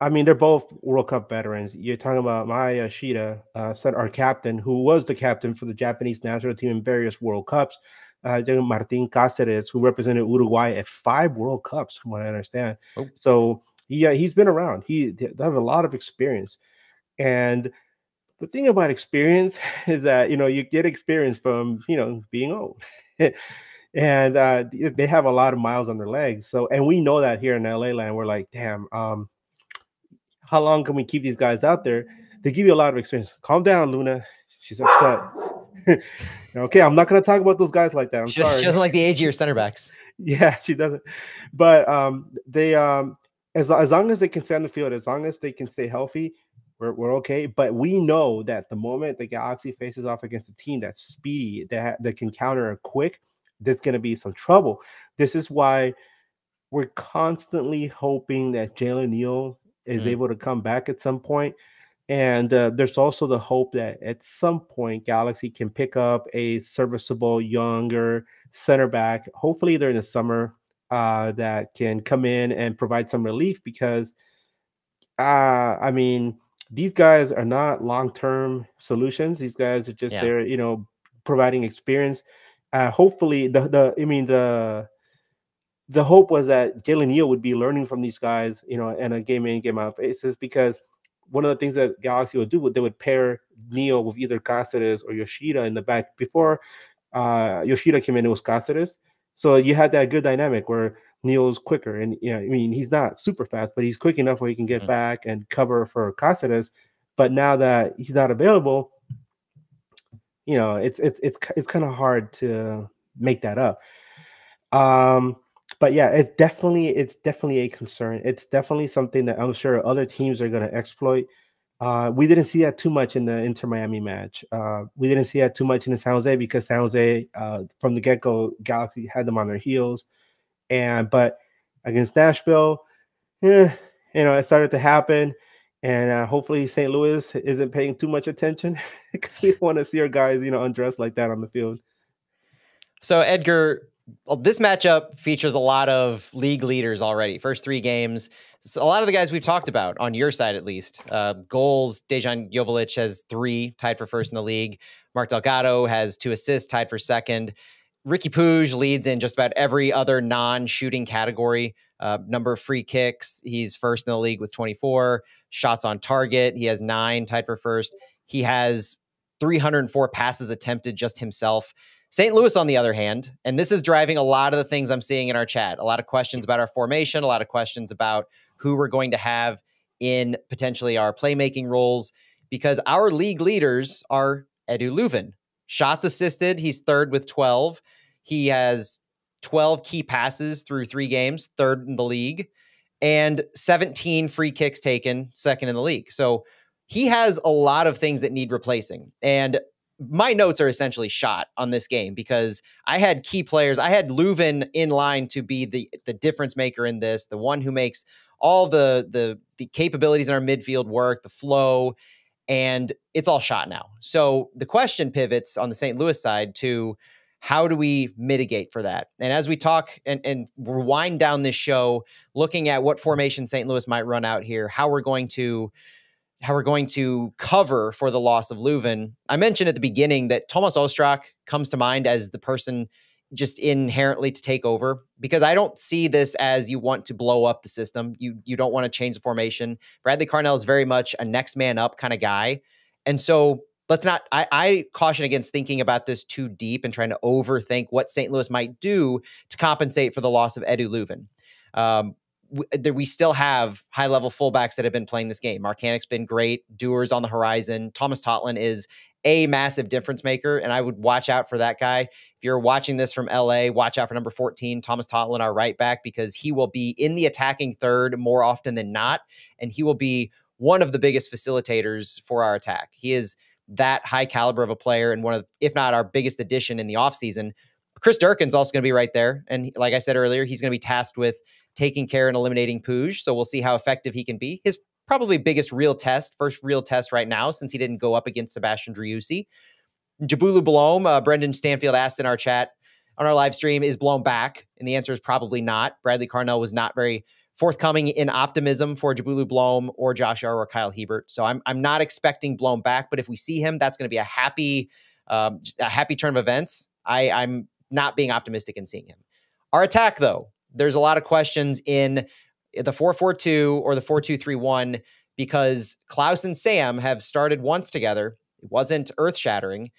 I mean, they're both World Cup veterans. You're talking about Maya Yoshida, uh, our captain, who was the captain for the Japanese national team in various World Cups. Uh, Martin Cáceres, who represented Uruguay at five World Cups, from what I understand. Oh. So yeah, he's been around. He they have a lot of experience, and the thing about experience is that you know you get experience from you know being old. and uh, they have a lot of miles on their legs. So, and we know that here in LA land, we're like, damn, um, how long can we keep these guys out there? They give you a lot of experience. Calm down, Luna. She's upset. okay, I'm not gonna talk about those guys like that. I'm she, sorry. She doesn't like the age of your center backs. Yeah, she doesn't. But um, they um, as as long as they can stay on the field, as long as they can stay healthy, we're, we're okay. But we know that the moment the Galaxy faces off against a team that's speedy, that that can counter a quick, there's going to be some trouble. This is why we're constantly hoping that Jalen Neal is mm. able to come back at some point. And uh, there's also the hope that at some point Galaxy can pick up a serviceable younger center back, hopefully during the summer, uh, that can come in and provide some relief because, uh, I mean, these guys are not long-term solutions. These guys are just yeah. there, you know, providing experience uh, hopefully the the I mean the the hope was that Jalen Neal would be learning from these guys, you know, and a game in game out basis because one of the things that Galaxy would do would they would pair Neal with either Cáceres or Yoshida in the back before uh, Yoshida came in. It was Cáceres, so you had that good dynamic where Neal's quicker, and you know, I mean, he's not super fast, but he's quick enough where he can get mm-hmm. back and cover for Cáceres. But now that he's not available, you know, it's it's it's it's kind of hard to make that up. Um, but yeah, it's definitely it's definitely a concern. It's definitely something that I'm sure other teams are going to exploit. Uh, we didn't see that too much in the Inter Miami match. Uh, we didn't see that too much in the San Jose because San Jose, uh, from the get go, Galaxy had them on their heels. And but against Nashville, yeah, you know, it started to happen and uh, hopefully St. Louis isn't paying too much attention because we want to see our guys, you know, undressed like that on the field. So Edgar, this matchup features a lot of league leaders already. First three games, so a lot of the guys we've talked about on your side at least. Uh, goals, Dejan Joveljic has three, tied for first in the league. Mark Delgado has two assists, tied for second. Riqui Puig leads in just about every other non-shooting category. Uh, number of free kicks, he's first in the league with 24 shots on target. He has nine, tied for first. He has 304 passes attempted just himself. St. Louis, on the other hand, and this is driving a lot of the things I'm seeing in our chat. A lot of questions about our formation, a lot of questions about who we're going to have in potentially our playmaking roles, because our league leaders are Edu Löwen. Shots assisted, he's third with 12. He has 12 key passes through three games, third in the league and 17 free kicks taken, second in the league. So he has a lot of things that need replacing. And my notes are essentially shot on this game because I had key players. I had Löwen in line to be the the difference maker in this, the one who makes all the the the capabilities in our midfield work, the flow, and it's all shot now. So the question pivots on the St. Louis side to how do we mitigate for that? And as we talk and, and rewind down this show, looking at what formation St. Louis might run out here, how we're going to how we're going to cover for the loss of Löwen. I mentioned at the beginning that Thomas Ostrak comes to mind as the person just inherently to take over because I don't see this as you want to blow up the system. You you don't want to change the formation. Bradley Carnell is very much a next man up kind of guy. And so let's not I, I caution against thinking about this too deep and trying to overthink what St. Louis might do to compensate for the loss of Edu Löwen. Um, we, uh, we still have high level fullbacks that have been playing this game. Mark Markanich's been great. Dewar's on the horizon. Thomas Totland is a massive difference maker, and I would watch out for that guy. If you're watching this from LA, watch out for number 14, Thomas Totland, our right back, because he will be in the attacking third more often than not, and he will be one of the biggest facilitators for our attack. He is that high caliber of a player and one of, if not our biggest addition in the offseason. Chris Durkin's also going to be right there. And like I said earlier, he's going to be tasked with taking care and eliminating Puig. So we'll see how effective he can be. His probably biggest real test, first real test right now, since he didn't go up against Sebastian Driussi. Njabulo Blom, uh, Brendan Stanfield asked in our chat on our live stream, is Blom back? And the answer is probably not. Bradley Carnell was not very forthcoming in optimism for Njabulo Blom or Josh or Kyle Hiebert. So I'm I'm not expecting Blom back, but if we see him, that's going to be a happy um, a happy turn of events. I, I'm not being optimistic in seeing him. Our attack, though, there's a lot of questions in the 442 or the 4231 because Klauss and Sam have started once together. It wasn't earth shattering.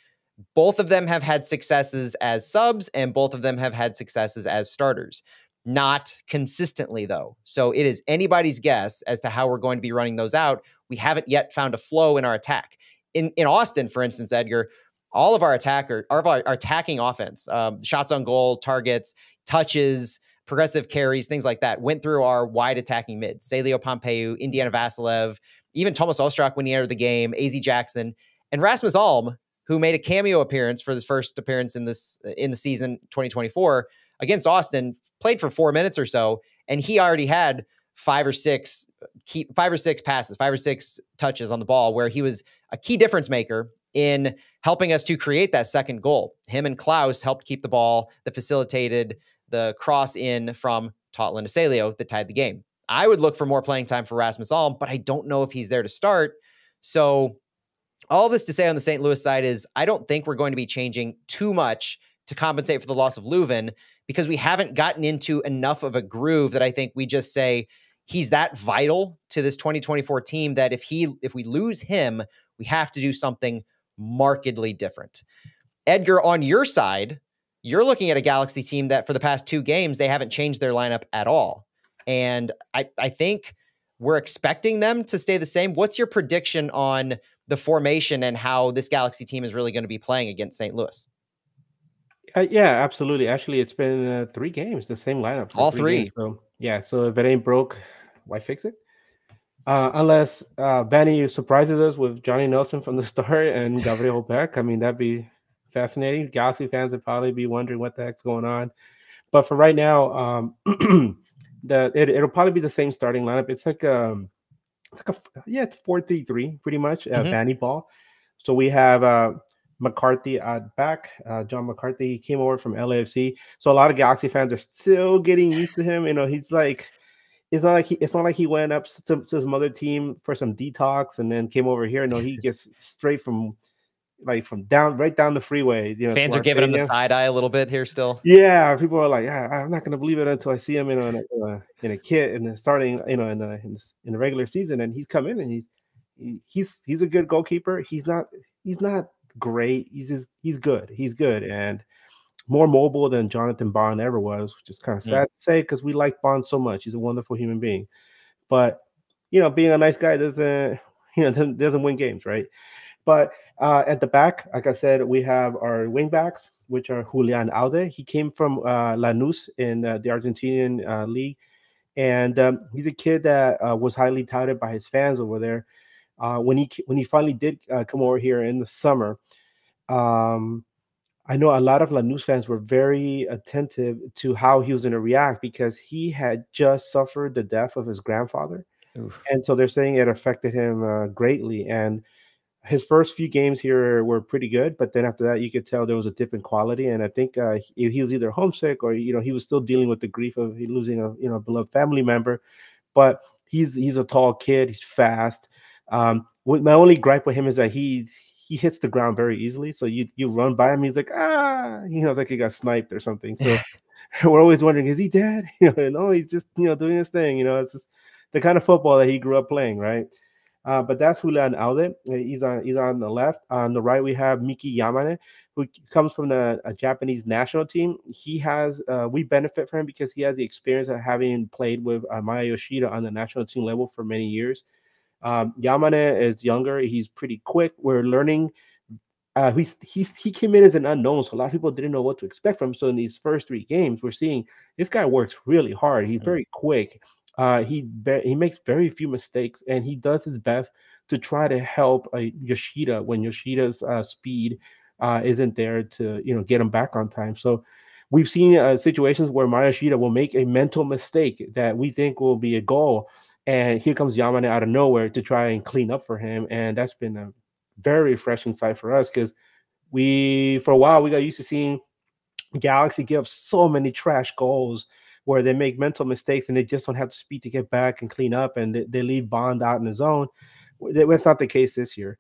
Both of them have had successes as subs, and both of them have had successes as starters. Not consistently, though. So it is anybody's guess as to how we're going to be running those out. We haven't yet found a flow in our attack. In in Austin, for instance, Edgar, all of our attacker, our, our attacking offense, um, shots on goal, targets, touches, progressive carries, things like that, went through our wide attacking mids. Celio Pompeu, Indiana Vassilev, even Thomas Ostrak when he entered the game, AZ Jackson, and Rasmus Alm, who made a cameo appearance for his first appearance in this in the season 2024 against Austin, played for four minutes or so, and he already had five or six key, five or six passes, five or six touches on the ball, where he was a key difference maker in helping us to create that second goal. Him and Klauss helped keep the ball that facilitated the cross in from Totland to Celio that tied the game. I would look for more playing time for Rasmus Alm, but I don't know if he's there to start. So, all this to say on the St. Louis side is I don't think we're going to be changing too much to compensate for the loss of Löwen because we haven't gotten into enough of a groove that I think we just say he's that vital to this 2024 team that if he if we lose him, we have to do something markedly different. Edgar, on your side, you're looking at a Galaxy team that for the past two games, they haven't changed their lineup at all. And I, I think we're expecting them to stay the same. What's your prediction on the formation and how this Galaxy team is really going to be playing against St. Louis? Uh, yeah, absolutely. Actually, it's been uh, three games, the same lineup. All three. Games, so yeah, so if it ain't broke, why fix it? Uh, unless uh, Vanney surprises us with Johnny Nelson from the start and Gabriel Pec. I mean, that'd be fascinating. Galaxy fans would probably be wondering what the heck's going on. But for right now, um, the it, will probably be the same starting lineup. It's like um, it's like a yeah, it's four three three pretty much. Uh, mm-hmm. Vanney ball. So we have uh, McCarthy at back. Uh, John McCarthy he came over from LAFC. So a lot of Galaxy fans are still getting used to him. You know, he's like. It's not like he. It's not like he went up to, to his mother team for some detox and then came over here. No, he gets straight from like from down right down the freeway. You know, fans are giving stadium. him the side eye a little bit here still. Yeah, people are like, yeah, I'm not gonna believe it until I see him, in a, in a, in a kit and starting, you know, in the in, in the regular season, and he's come in and he's he's he's a good goalkeeper. He's not he's not great. He's just, he's good. He's good and more mobile than Jonathan Bond ever was, which is kind of sad to say because we like Bond so much. He's a wonderful human being, but you know, being a nice guy doesn't you know doesn't, doesn't win games, right? But uh, at the back, like I said, we have our wingbacks, which are Julian Aude. He came from uh, Lanús in uh, the Argentinian uh, league, and um, he's a kid that uh, was highly touted by his fans over there. Uh, when he when he finally did come over here in the summer, um, I know a lot of Lanús fans were very attentive to how he was going to react because he had just suffered the death of his grandfather, Oof. and so they're saying it affected him greatly and his first few games here were pretty good, but then after that, you could tell there was a dip in quality. And I think uh, he, he, was either homesick or you know he was still dealing with the grief of losing a you know beloved family member. But he's he's a tall kid. He's fast. Um, my only gripe with him is that he he hits the ground very easily. So you you run by him, he's like ah, you know, it's like he got sniped or something. So we're always wondering, is he dead? You know, no, he's just you know doing his thing. You know, it's just the kind of football that he grew up playing, right? Uh, but that's Julian Aude. He's on he's on the left. On the right, we have Miki Yamane, who comes from the Japanese national team. He has uh, we benefit from him because he has the experience of having played with uh, Maya Yoshida on the national team level for many years. Um, Yamane is younger. He's pretty quick. We're learning. Uh, he's, he's he came in as an unknown, so a lot of people didn't know what to expect from him. So in these first three games, we're seeing this guy works really hard. He's mm. very quick. Uh, he he makes very few mistakes, and he does his best to try to help uh, Yoshida when Yoshida's uh, speed uh, isn't there to you know get him back on time. So we've seen uh, situations where Yoshida will make a mental mistake that we think will be a goal, and here comes Yamane out of nowhere to try and clean up for him, and that's been a very refreshing sight for us because we for a while we got used to seeing Galaxy give so many trash goals where they make mental mistakes and they just don't have the speed to get back and clean up and they, they leave Bond out in the zone. That's not the case this year.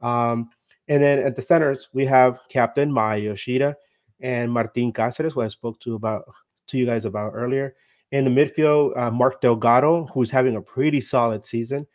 Um, and then at the centers, we have Captain Maya Yoshida and Martin Cáceres, who I spoke to about to you guys about earlier. In the midfield, uh, Mark Delgado, who's having a pretty solid season.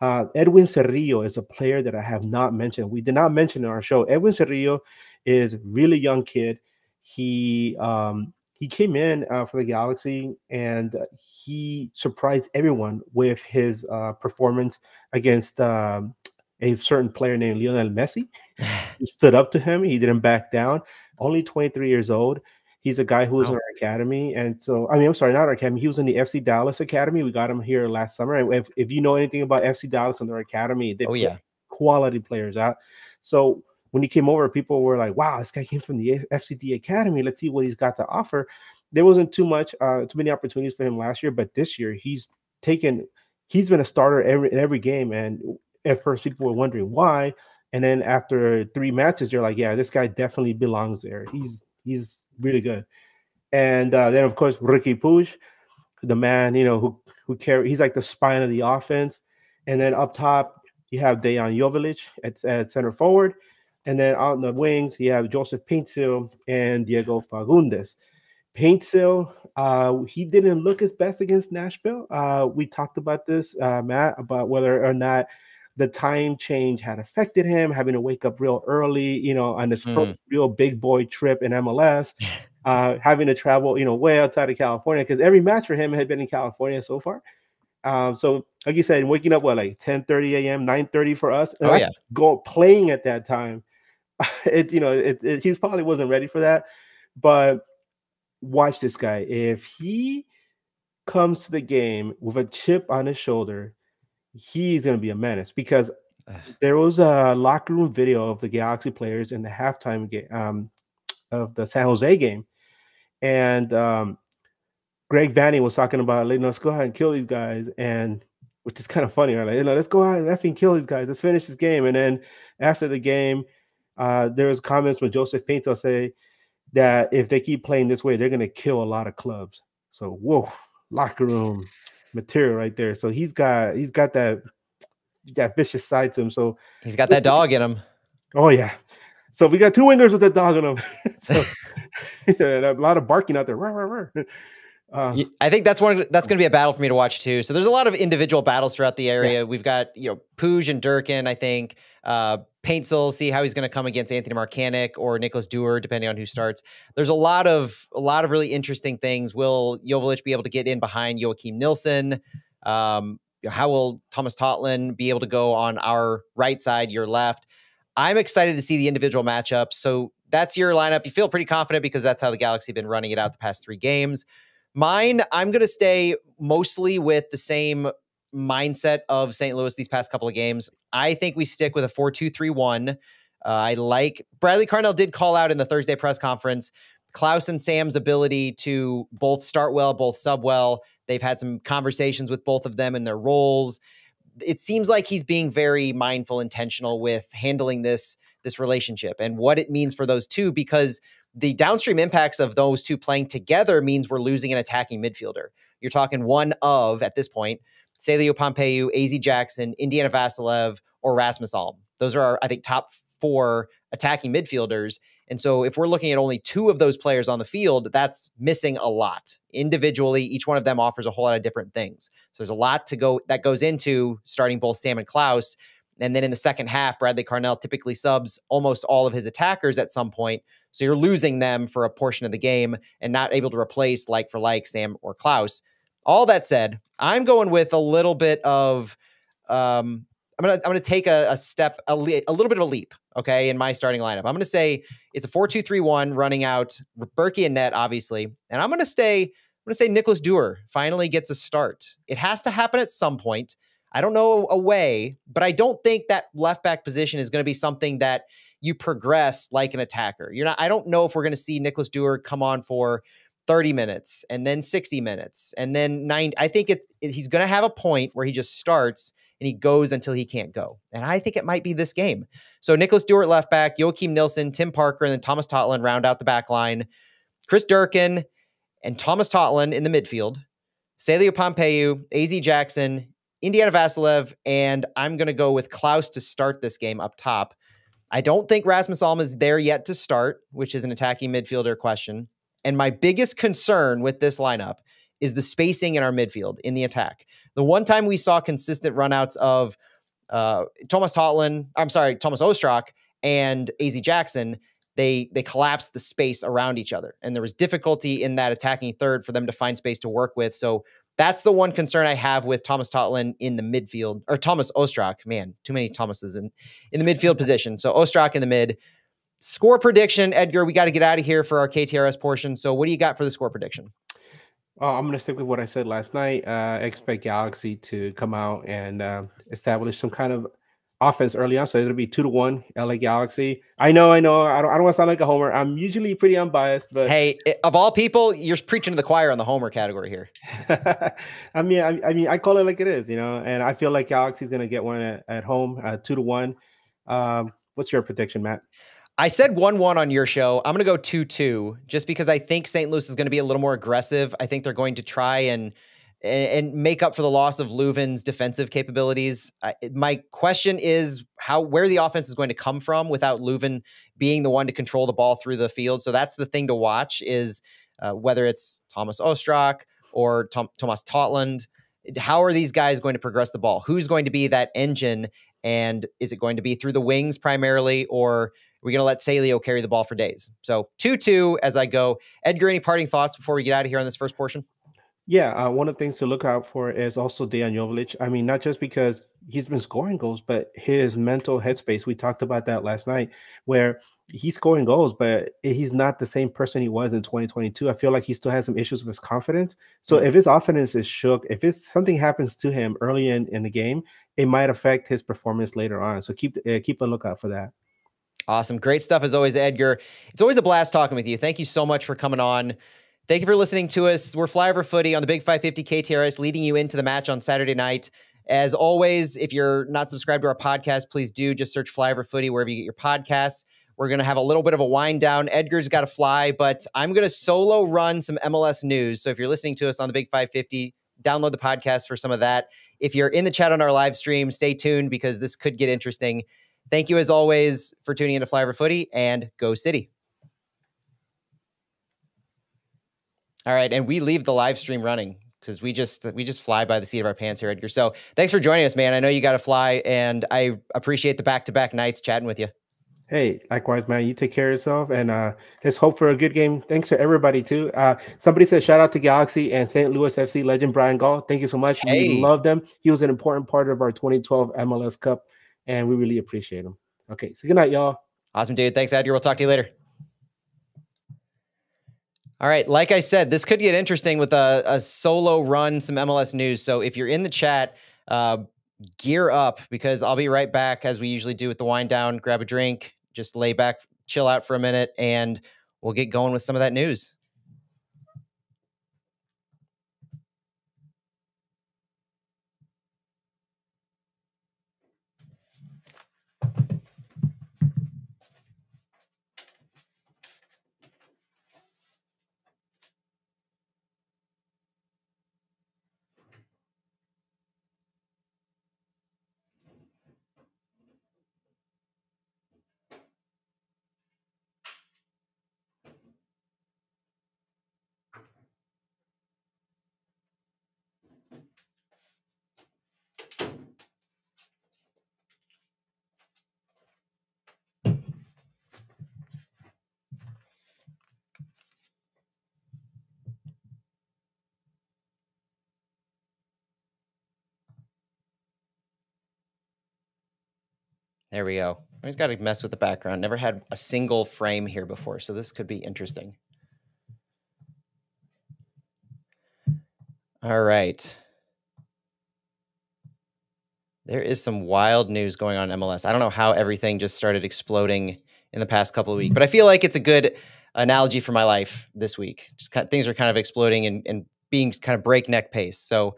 Uh, Edwin Cerrillo is a player that I have not mentioned. We did not mention in our show. Edwin Cerrillo is really young kid. He um, he came in uh, for the Galaxy and he surprised everyone with his uh, performance against um, a certain player named Lionel Messi. he stood up to him. He didn't back down. Only 23 years old. He's a guy who was oh. in our academy. And so, I mean, I'm sorry, not our academy. He was in the FC Dallas Academy. We got him here last summer. And if, if you know anything about FC Dallas and their academy, they oh, yeah. quality players out. So when he came over, people were like, wow, this guy came from the FCD Academy. Let's see what he's got to offer. There wasn't too much, uh, too many opportunities for him last year, but this year he's taken, he's been a starter every in every game. And at first, people were wondering why. And then after three matches, they're like, yeah, this guy definitely belongs there. He's he's really good. And uh, then of course Riqui Puig, the man, you know, who who carry he's like the spine of the offense. And then up top, you have Dejan Joveljic at, at center forward. And then out in the wings, you have Joseph Paintsil and Diego Fagundes. Paintsil, uh, he didn't look his best against Nashville. Uh, we talked about this, uh, Matt, about whether or not the time change had affected him, having to wake up real early, you know, on this mm. real big boy trip in MLS, uh, having to travel, you know, way outside of California because every match for him had been in California so far. Um, so, like you said, waking up what like 10 30 a.m., 9 30 for us, oh, yeah. go playing at that time it you know it, it, he probably wasn't ready for that but watch this guy. If he comes to the game with a chip on his shoulder he's going to be a menace because there was a locker room video of the galaxy players in the halftime game um, of the san jose game. And um, greg vanney was talking about let's go ahead and kill these guys and which is kind of funny right? Like, you know let's go out and effing kill these guys. Let's finish this game. And then after the game uh, there was comments from Joseph Pinto say that if they keep playing this way, they're going to kill a lot of clubs. So whoa, locker room material right there. So he's got he's got that that vicious side to him. So he's got that dog in him. Oh yeah. So we got two wingers with that dog in them. so, yeah, a lot of barking out there. Uh, I think that's one. That's going to be a battle for me to watch too. So there's a lot of individual battles throughout the area. Yeah. We've got you know Puig and Durkin. I think uh, Paintsil. See how he's going to come against Anthony Markanich or Nicholas Dewar, depending on who starts. There's a lot of a lot of really interesting things. Will Joveljic be able to get in behind Joakim Nilsson? Um, how will Thomas Totland be able to go on our right side, your left? I'm excited to see the individual matchups. So that's your lineup. You feel pretty confident because that's how the Galaxy have been running it out the past three games. Mine, I'm going to stay mostly with the same mindset of St. Louis these past couple of games. I think we stick with a 4 2 3 1. Uh, I like Bradley Carnell did call out in the Thursday press conference Klauss and Sam's ability to both start well, both sub well. They've had some conversations with both of them in their roles. It seems like he's being very mindful, intentional with handling this this relationship and what it means for those two because the downstream impacts of those two playing together means we're losing an attacking midfielder. You're talking one of, at this point, Celio Pompeu, AZ Jackson, Indiana Vassilev, or Rasmus Alm. Those are our, I think, top four attacking midfielders. And so if we're looking at only two of those players on the field, that's missing a lot. Individually, each one of them offers a whole lot of different things. So there's a lot to go that goes into starting both Sam and Klauss. And then in the second half, Bradley Carnell typically subs almost all of his attackers at some point. So you're losing them for a portion of the game and not able to replace like for like Sam or Klauss. All that said, I'm going with a little bit of um, I'm gonna I'm gonna take a, a step a, le- a little bit of a leap. Okay, in my starting lineup, I'm gonna say it's a four two three one running out Bürki and net obviously, and I'm gonna stay. I'm gonna say Nicholas Dewar finally gets a start. It has to happen at some point. I don't know a way, but I don't think that left back position is to be something that you progress like an attacker. You're not. I don't know if we're going to see Nicholas Dewar come on for 30 minutes and then 60 minutes and then nine. I think it's he's going to have a point where he just starts and he goes until he can't go. And I think it might be this game. So Nicholas Dewar left back, Joakim Nilsson, Tim Parker, and then Thomas Totland round out the back line. Chris Durkin and Thomas Totland in the midfield. Celio Pompeu, AZ Jackson, Indiana Vassilev, and I'm going to go with Klauss to start this game up top. I don't think Rasmus Alm is there yet to start, which is an attacking midfielder question. And my biggest concern with this lineup is the spacing in our midfield in the attack. The one time we saw consistent runouts of uh, Thomas Totland, I'm sorry, Thomas Ostrak and AZ Jackson, they they collapsed the space around each other, and there was difficulty in that attacking third for them to find space to work with. So that's the one concern I have with Thomas Totland in the midfield, or Thomas Ostrak. Man, too many Thomases in in the midfield position. So Ostrak in the mid. Score prediction, Edgar. We got to get out of here for our KTRS portion. So, what do you got for the score prediction? Uh, I'm going to stick with what I said last night. Uh, expect Galaxy to come out and uh, establish some kind of offense early on. So it'll be two to one LA Galaxy. I know, I know. I don't, I don't want to sound like a homer. I'm usually pretty unbiased, but hey, of all people, you're preaching to the choir on the homer category here. I mean, I, I, mean, I call it like it is, you know. And I feel like Galaxy's going to get one at, at home, uh, two to one. Um, what's your prediction, Matt? I said 1 1 on your show. I'm going to go 2 2 just because I think St. Louis is going to be a little more aggressive. I think they're going to try and and make up for the loss of Löwen's defensive capabilities. My question is how where the offense is going to come from without Leuven being the one to control the ball through the field. So that's the thing to watch is uh, whether it's Thomas Ostrak or Tom, Thomas Totland. How are these guys going to progress the ball? Who's going to be that engine? And is it going to be through the wings primarily, or are we're going to let Celio carry the ball for days. So 2 2 as I go. Edgar, any parting thoughts before we get out of here on this first portion? Yeah, uh, one of the things to look out for is also Dejan Joveljic. I mean, not just because he's been scoring goals, but his mental headspace. We talked about that last night, where he's scoring goals, but he's not the same person he was in 2022. I feel like he still has some issues with his confidence. So mm-hmm. if his confidence is shook, if it's something happens to him early in, in the game, it might affect his performance later on. So keep uh, keep a lookout for that. Awesome. Great stuff as always, Edgar. It's always a blast talking with you. Thank you so much for coming on. Thank you for listening to us. We're Flyover Footy on the Big 550 KTRS, leading you into the match on Saturday night. As always, if you're not subscribed to our podcast, please do just search Flyover Footy wherever you get your podcasts. We're going to have a little bit of a wind down. Edgar's got to fly, but I'm going to solo run some MLS news. So if you're listening to us on the Big 550, download the podcast for some of that. If you're in the chat on our live stream, stay tuned because this could get interesting. Thank you as always for tuning into Flyover Footy and go City. All right, and we leave the live stream running because we just we just fly by the seat of our pants here, Edgar. So thanks for joining us, man. I know you got to fly, and I appreciate the back to back nights chatting with you. Hey, likewise, man. You take care of yourself, and uh, let's hope for a good game. Thanks to everybody too. Uh, somebody said shout out to Galaxy and St. Louis FC legend Brian Gall. Thank you so much. Hey. We love them. He was an important part of our 2012 MLS Cup and we really appreciate him. Okay, so good night, y'all. Awesome, dude. Thanks, Edgar. We'll talk to you later. All right, like I said, this could get interesting with a, a solo run, some MLS news. So if you're in the chat, uh, gear up because I'll be right back as we usually do with the wind down. Grab a drink, just lay back, chill out for a minute, and we'll get going with some of that news. There we go. I always got to mess with the background. Never had a single frame here before, so this could be interesting. All right. There is some wild news going on MLS. I don't know how everything just started exploding in the past couple of weeks, but I feel like it's a good analogy for my life this week. Just kind of, things are kind of exploding and, and being kind of breakneck pace. So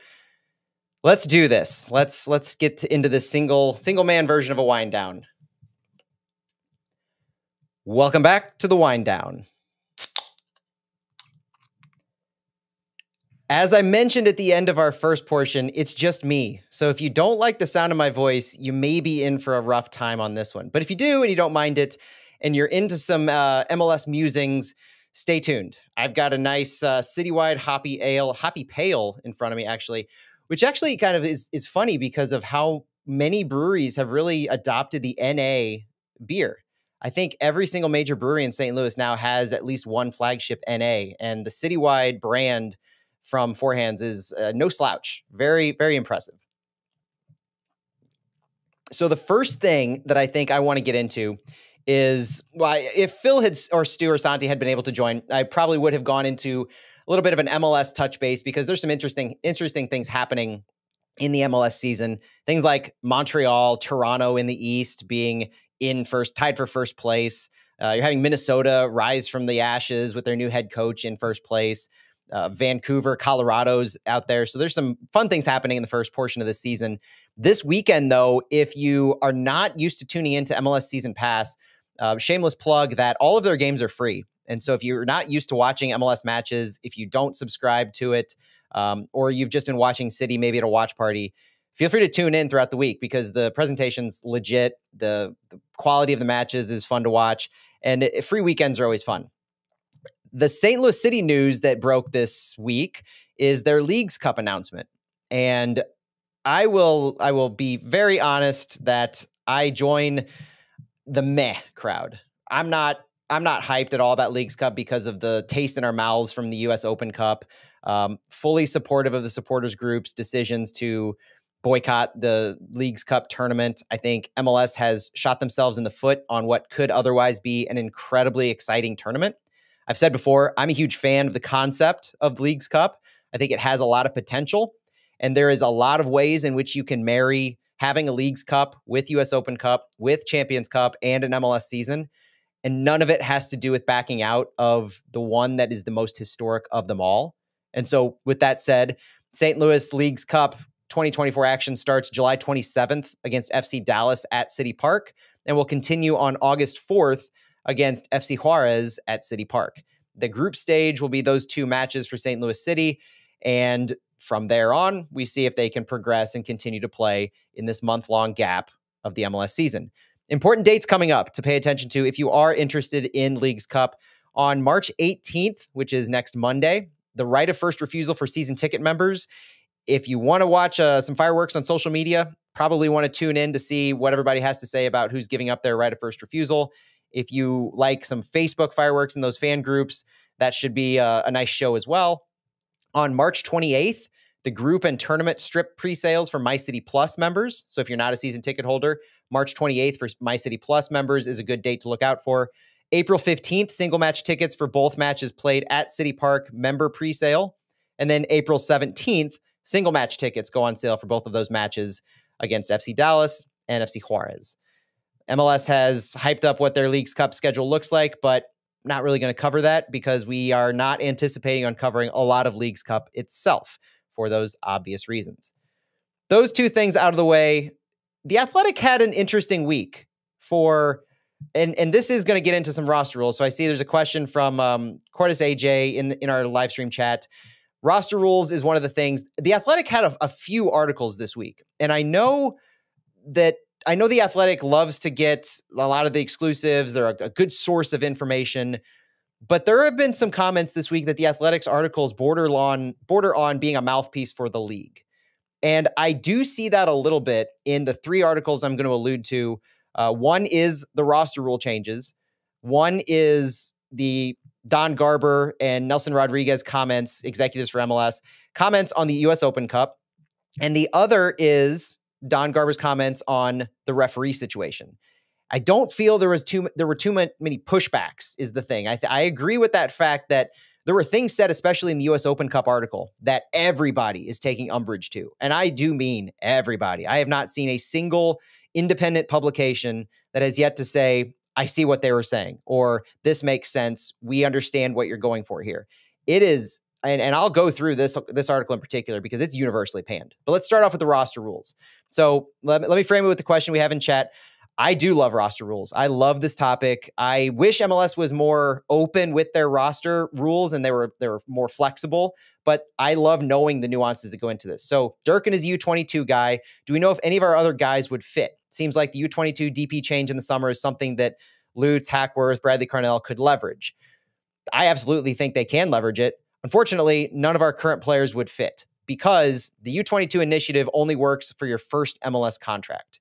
let's do this. Let's let's get into this single single man version of a wind down. Welcome back to the wind down. As I mentioned at the end of our first portion, it's just me. So if you don't like the sound of my voice, you may be in for a rough time on this one. But if you do and you don't mind it, and you're into some uh, MLS musings, stay tuned. I've got a nice uh, citywide hoppy ale, hoppy pale in front of me, actually, which actually kind of is is funny because of how many breweries have really adopted the NA beer. I think every single major brewery in St. Louis now has at least one flagship NA, and the citywide brand from Four Hands is uh, no slouch. Very, very impressive. So the first thing that I think I want to get into is well, if Phil had or Stu or Santi had been able to join, I probably would have gone into a little bit of an MLS touch base because there's some interesting, interesting things happening in the MLS season. Things like Montreal, Toronto in the East being in first, tied for first place. Uh, you're having Minnesota rise from the ashes with their new head coach in first place uh, Vancouver, Colorado's out there. So there's some fun things happening in the first portion of the season. This weekend, though, if you are not used to tuning into MLS Season Pass, uh, shameless plug that all of their games are free. And so if you're not used to watching MLS matches, if you don't subscribe to it, um, or you've just been watching City maybe at a watch party, feel free to tune in throughout the week because the presentation's legit. The, the quality of the matches is fun to watch, and it, free weekends are always fun the St. Louis City news that broke this week is their Leagues Cup announcement. And I will I will be very honest that I join the meh crowd. I'm not I'm not hyped at all about Leagues Cup because of the taste in our mouths from the US Open Cup. Um, fully supportive of the supporters group's decisions to boycott the Leagues Cup tournament. I think MLS has shot themselves in the foot on what could otherwise be an incredibly exciting tournament. I've said before, I'm a huge fan of the concept of Leagues Cup. I think it has a lot of potential. And there is a lot of ways in which you can marry having a Leagues Cup with US Open Cup, with Champions Cup, and an MLS season. And none of it has to do with backing out of the one that is the most historic of them all. And so, with that said, St. Louis Leagues Cup 2024 action starts July 27th against FC Dallas at City Park and will continue on August 4th against FC Juarez at City Park. The group stage will be those two matches for St. Louis City. And from there on, we see if they can progress and continue to play in this month long gap of the MLS season. Important dates coming up to pay attention to if you are interested in Leagues Cup. On March 18th, which is next Monday, the right of first refusal for season ticket members. If you want to watch uh, some fireworks on social media, probably want to tune in to see what everybody has to say about who's giving up their right of first refusal. If you like some Facebook fireworks in those fan groups, that should be a, a nice show as well. On March 28th, the group and tournament strip pre-sales for My City Plus members. So if you're not a season ticket holder, March 28th for My City Plus members is a good date to look out for. April 15th, single match tickets for both matches played at City Park member pre-sale. And then April 17th, single match tickets go on sale for both of those matches against FC Dallas and FC Juarez. MLS has hyped up what their Leagues Cup schedule looks like, but not really going to cover that because we are not anticipating on covering a lot of Leagues Cup itself for those obvious reasons. Those two things out of the way, the Athletic had an interesting week for and and this is going to get into some roster rules. So I see there's a question from um, Cortis AJ in in our live stream chat. Roster rules is one of the things. The Athletic had a, a few articles this week, and I know that I know the Athletic loves to get a lot of the exclusives. They're a, a, good source of information. But there have been some comments this week that the Athletics articles border on border on being a mouthpiece for the league. And I do see that a little bit in the three articles I'm going to allude to. Uh, one is the roster rule changes. One is the Don Garber and Nelson Rodriguez comments, executives for MLS, comments on the US Open Cup. And the other is Don Garber's comments on the referee situation. I don't feel there was too there were too many pushbacks. Is the thing I th- I agree with that fact that there were things said, especially in the U.S. Open Cup article, that everybody is taking umbrage to, and I do mean everybody. I have not seen a single independent publication that has yet to say I see what they were saying or this makes sense. We understand what you're going for here. It is and, and I'll go through this this article in particular because it's universally panned. But let's start off with the roster rules. So let, let me frame it with the question we have in chat. I do love roster rules. I love this topic. I wish MLS was more open with their roster rules and they were they were more flexible. But I love knowing the nuances that go into this. So Durkin is a U22 guy. Do we know if any of our other guys would fit? Seems like the U22 DP change in the summer is something that Lutz, Hackworth, Bradley Carnell could leverage. I absolutely think they can leverage it. Unfortunately, none of our current players would fit because the U22 initiative only works for your first MLS contract.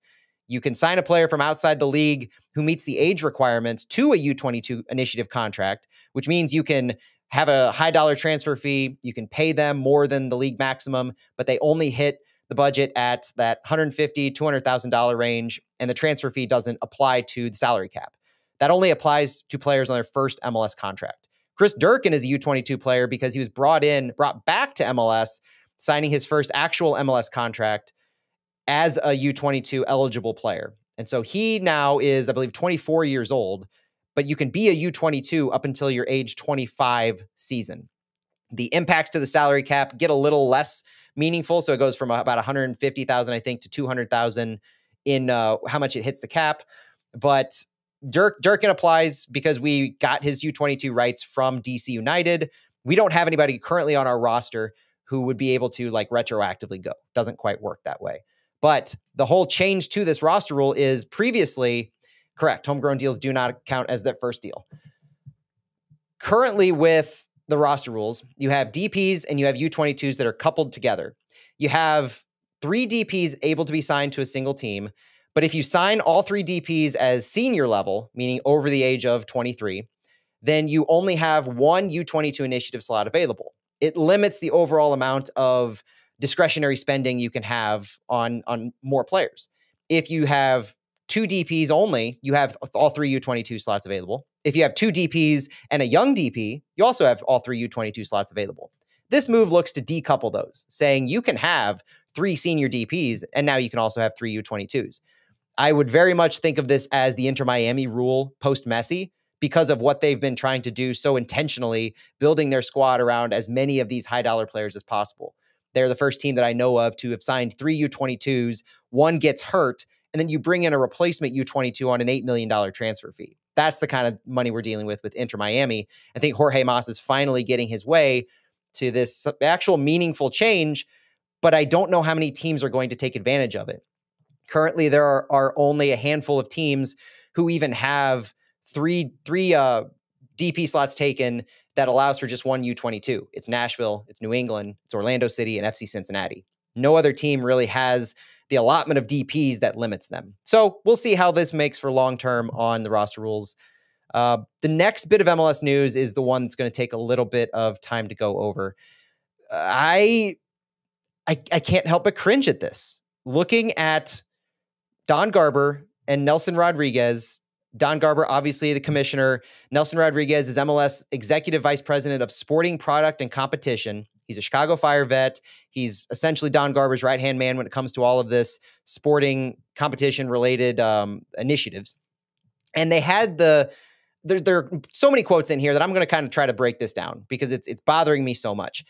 You can sign a player from outside the league who meets the age requirements to a U22 initiative contract, which means you can have a high dollar transfer fee. You can pay them more than the league maximum, but they only hit the budget at that 150 $200,000 range, and the transfer fee doesn't apply to the salary cap. That only applies to players on their first MLS contract. Chris Durkin is a U22 player because he was brought in, brought back to MLS, signing his first actual MLS contract as a U22 eligible player. And so he now is, I believe, 24 years old, but you can be a U22 up until your age 25 season. The impacts to the salary cap get a little less meaningful. So it goes from about 150,000, I think, to 200,000 in uh, how much it hits the cap. But Dirk Durkin applies because we got his U22 rights from DC United. We don't have anybody currently on our roster who would be able to like retroactively go. Doesn't quite work that way. But the whole change to this roster rule is previously correct. Homegrown deals do not count as that first deal. Currently, with the roster rules, you have DPs and you have U22s that are coupled together. You have three DPs able to be signed to a single team. But if you sign all three DPs as senior level, meaning over the age of 23, then you only have one U22 initiative slot available. It limits the overall amount of discretionary spending you can have on on more players. If you have two DPs only, you have all three U22 slots available. If you have two DPs and a young DP, you also have all three U22 slots available. This move looks to decouple those, saying you can have three senior DPs and now you can also have three U22s. I would very much think of this as the Inter Miami rule post Messi because of what they've been trying to do so intentionally, building their squad around as many of these high dollar players as possible. They're the first team that I know of to have signed three U22s. One gets hurt, and then you bring in a replacement U22 on an $8 million transfer fee. That's the kind of money we're dealing with with Inter Miami. I think Jorge Mas is finally getting his way to this actual meaningful change, but I don't know how many teams are going to take advantage of it. Currently, there are, are only a handful of teams who even have three three uh, DP slots taken that allows for just one U22. It's Nashville, it's New England, it's Orlando City, and FC Cincinnati. No other team really has the allotment of DPs that limits them. So we'll see how this makes for long term on the roster rules. Uh, the next bit of MLS news is the one that's going to take a little bit of time to go over. I, I, I can't help but cringe at this. Looking at Don Garber and Nelson Rodriguez. Don Garber, obviously the commissioner. Nelson Rodriguez is MLS executive vice president of sporting product and competition. He's a Chicago Fire vet. He's essentially Don Garber's right hand man when it comes to all of this sporting competition related um, initiatives. And they had the there, there are so many quotes in here that I'm going to kind of try to break this down because it's it's bothering me so much.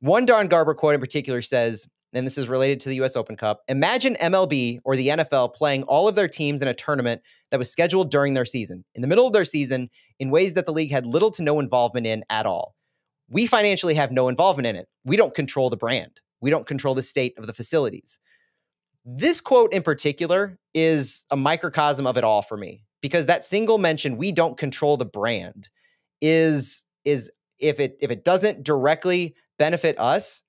One Don Garber quote in particular says, and this is related to the US Open Cup. Imagine MLB or the NFL playing all of their teams in a tournament that was scheduled during their season, in the middle of their season, in ways that the league had little to no involvement in at all. We financially have no involvement in it. We don't control the brand, we don't control the state of the facilities. This quote in particular is a microcosm of it all for me because that single mention, we don't control the brand, is is if it if it doesn't directly benefit us,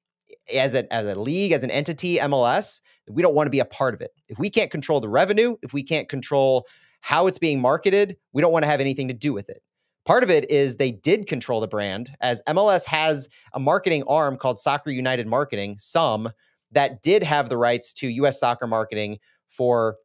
eh, as a as a league, as an entity, MLS, we don't want to be a part of it. If we can't control the revenue, if we can't control how it's being marketed, we don't want to have anything to do with it. Part of it is they did control the brand, as MLS has a marketing arm called Soccer United Marketing, some that did have the rights to US soccer marketing for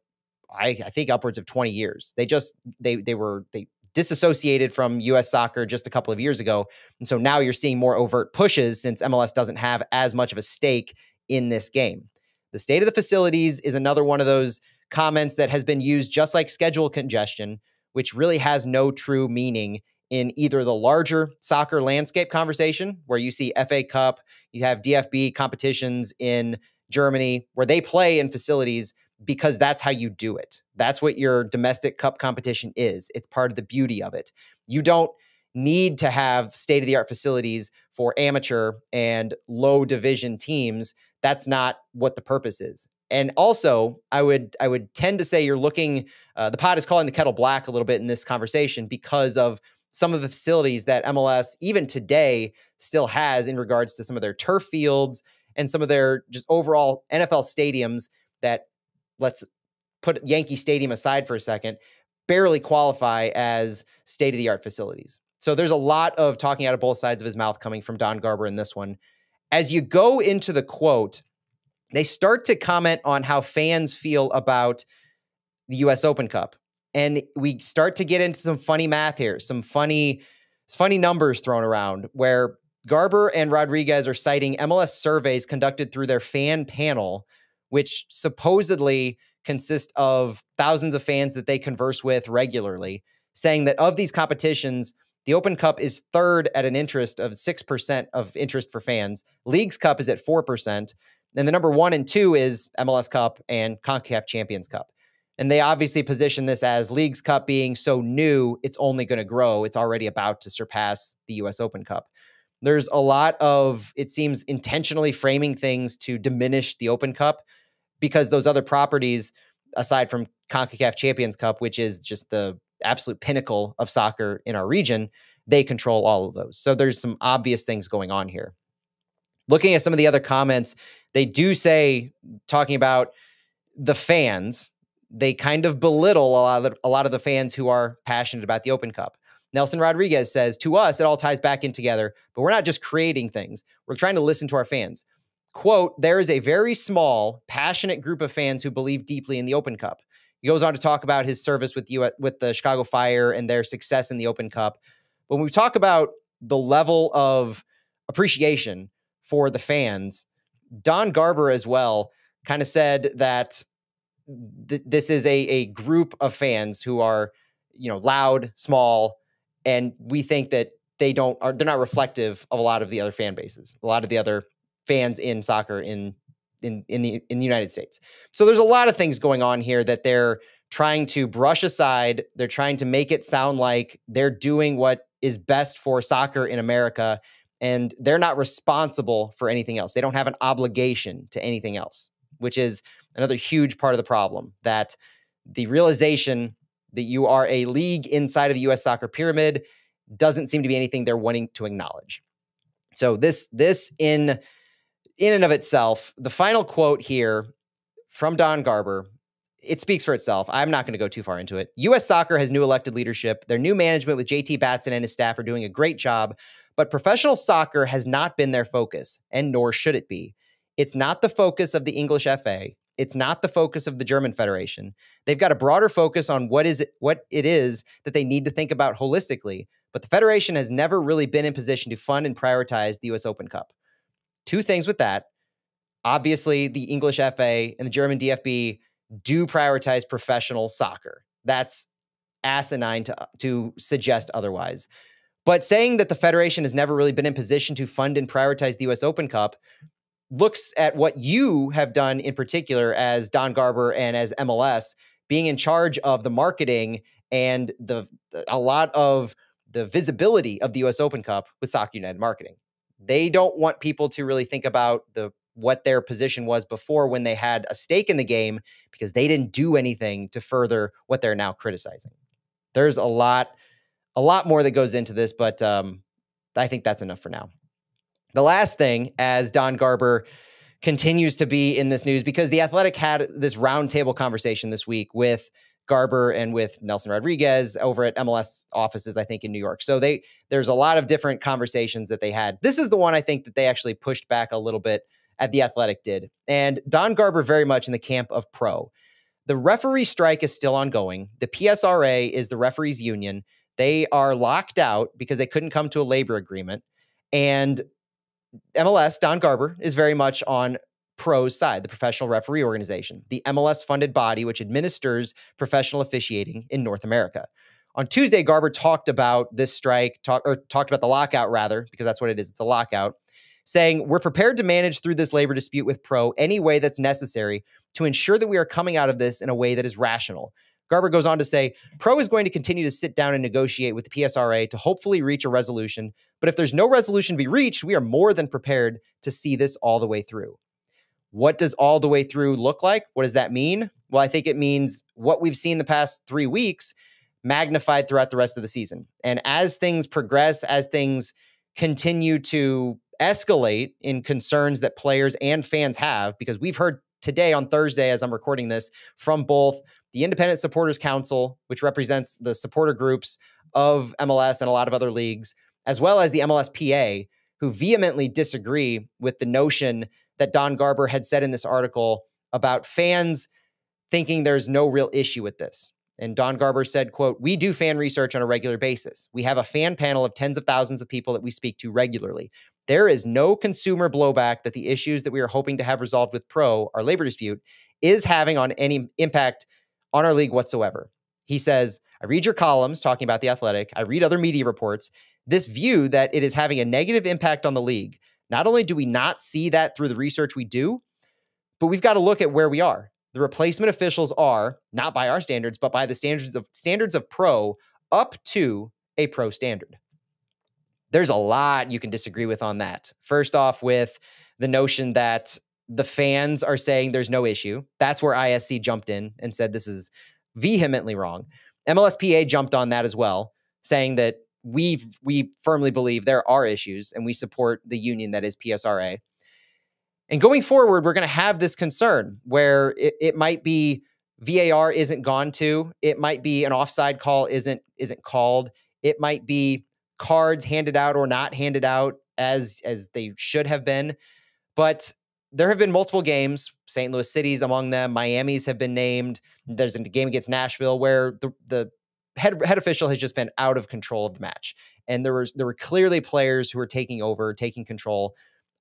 I, I think upwards of 20 years. They just they they were they disassociated from US soccer just a couple of years ago. And so now you're seeing more overt pushes since MLS doesn't have as much of a stake in this game. The state of the facilities is another one of those comments that has been used just like schedule congestion, which really has no true meaning in either the larger soccer landscape conversation, where you see FA Cup, you have DFB competitions in Germany, where they play in facilities because that's how you do it. That's what your domestic cup competition is. It's part of the beauty of it. You don't need to have state of the art facilities for amateur and low division teams. That's not what the purpose is. And also, I would I would tend to say you're looking. Uh, the pot is calling the kettle black a little bit in this conversation because of some of the facilities that MLS even today still has in regards to some of their turf fields and some of their just overall NFL stadiums that let's put Yankee Stadium aside for a second, barely qualify as state of the art facilities. So there's a lot of talking out of both sides of his mouth coming from Don Garber in this one. As you go into the quote, they start to comment on how fans feel about the US Open Cup. And we start to get into some funny math here, some funny funny numbers thrown around where Garber and Rodriguez are citing MLS surveys conducted through their fan panel which supposedly consist of thousands of fans that they converse with regularly, saying that of these competitions, the Open Cup is third at an interest of 6% of interest for fans. Leagues Cup is at 4%. And the number one and two is MLS Cup and CONCACAF Champions Cup. And they obviously position this as Leagues Cup being so new, it's only going to grow. It's already about to surpass the US Open Cup. There's a lot of, it seems, intentionally framing things to diminish the Open Cup because those other properties, aside from CONCACAF Champions Cup, which is just the absolute pinnacle of soccer in our region, they control all of those. So there's some obvious things going on here. Looking at some of the other comments, they do say, talking about the fans, they kind of belittle a lot of the, a lot of the fans who are passionate about the Open Cup. Nelson Rodriguez says, To us, it all ties back in together, but we're not just creating things. We're trying to listen to our fans quote, there is a very small, passionate group of fans who believe deeply in the Open Cup. He goes on to talk about his service with you with the Chicago Fire and their success in the Open Cup. When we talk about the level of appreciation for the fans, Don Garber as well kind of said that th- this is a, a group of fans who are, you know, loud, small, and we think that they don't are they're not reflective of a lot of the other fan bases, a lot of the other fans in soccer in in in the in the United States. So there's a lot of things going on here that they're trying to brush aside. They're trying to make it sound like they're doing what is best for soccer in America and they're not responsible for anything else. They don't have an obligation to anything else, which is another huge part of the problem that the realization that you are a league inside of the US soccer pyramid doesn't seem to be anything they're wanting to acknowledge. So this this in in and of itself, the final quote here from Don Garber, it speaks for itself. I'm not going to go too far into it. U.S. soccer has new elected leadership. Their new management with JT Batson and his staff are doing a great job, but professional soccer has not been their focus, and nor should it be. It's not the focus of the English FA. It's not the focus of the German Federation. They've got a broader focus on what is it, what it is that they need to think about holistically. But the Federation has never really been in position to fund and prioritize the US Open Cup. Two things with that. Obviously, the English FA and the German DFB do prioritize professional soccer. That's asinine to, to suggest otherwise. But saying that the Federation has never really been in position to fund and prioritize the US Open Cup looks at what you have done in particular as Don Garber and as MLS being in charge of the marketing and the a lot of the visibility of the US Open Cup with Soccer United marketing they don't want people to really think about the what their position was before when they had a stake in the game because they didn't do anything to further what they're now criticizing. There's a lot a lot more that goes into this, but um, I think that's enough for now. The last thing, as Don Garber continues to be in this news, because the Athletic had this roundtable conversation this week with Garber and with Nelson Rodriguez over at MLS offices, I think in New York. So they there's a lot of different conversations that they had. This is the one I think that they actually pushed back a little bit at the Athletic did. And Don Garber very much in the camp of pro. The referee strike is still ongoing. The PSRA is the referees union. They are locked out because they couldn't come to a labor agreement. And MLS, Don Garber, is very much on PRO's side, the professional referee organization, the MLS funded body which administers professional officiating in North America. On Tuesday, Garber talked about this strike, talk, or talked about the lockout, rather, because that's what it is. It's a lockout, saying, We're prepared to manage through this labor dispute with Pro any way that's necessary to ensure that we are coming out of this in a way that is rational. Garber goes on to say, Pro is going to continue to sit down and negotiate with the PSRA to hopefully reach a resolution. But if there's no resolution to be reached, we are more than prepared to see this all the way through. What does all the way through look like? What does that mean? Well, I think it means what we've seen the past three weeks magnified throughout the rest of the season. And as things progress, as things continue to escalate in concerns that players and fans have, because we've heard today on Thursday, as I'm recording this, from both the Independent Supporters Council, which represents the supporter groups of MLS and a lot of other leagues, as well as the MLSPA, who vehemently disagree with the notion that Don Garber had said in this article about fans thinking there's no real issue with this. And Don Garber said, quote, we do fan research on a regular basis. We have a fan panel of tens of thousands of people that we speak to regularly. There is no consumer blowback that the issues that we are hoping to have resolved with Pro, our labor dispute, is having on any impact on our league whatsoever. He says, I read your columns talking about the athletic, I read other media reports. This view that it is having a negative impact on the league not only do we not see that through the research we do, but we've got to look at where we are. The replacement officials are not by our standards, but by the standards of standards of pro up to a pro standard. There's a lot you can disagree with on that. First off, with the notion that the fans are saying there's no issue. That's where ISC jumped in and said this is vehemently wrong. MLSPA jumped on that as well, saying that we we firmly believe there are issues and we support the union that is PSRA. And going forward, we're going to have this concern where it, it might be VAR isn't gone to, it might be an offside call isn't isn't called, it might be cards handed out or not handed out as as they should have been. But there have been multiple games, St. Louis Cities among them, Miami's have been named. There's a game against Nashville where the the head head official has just been out of control of the match, and there was there were clearly players who were taking over, taking control.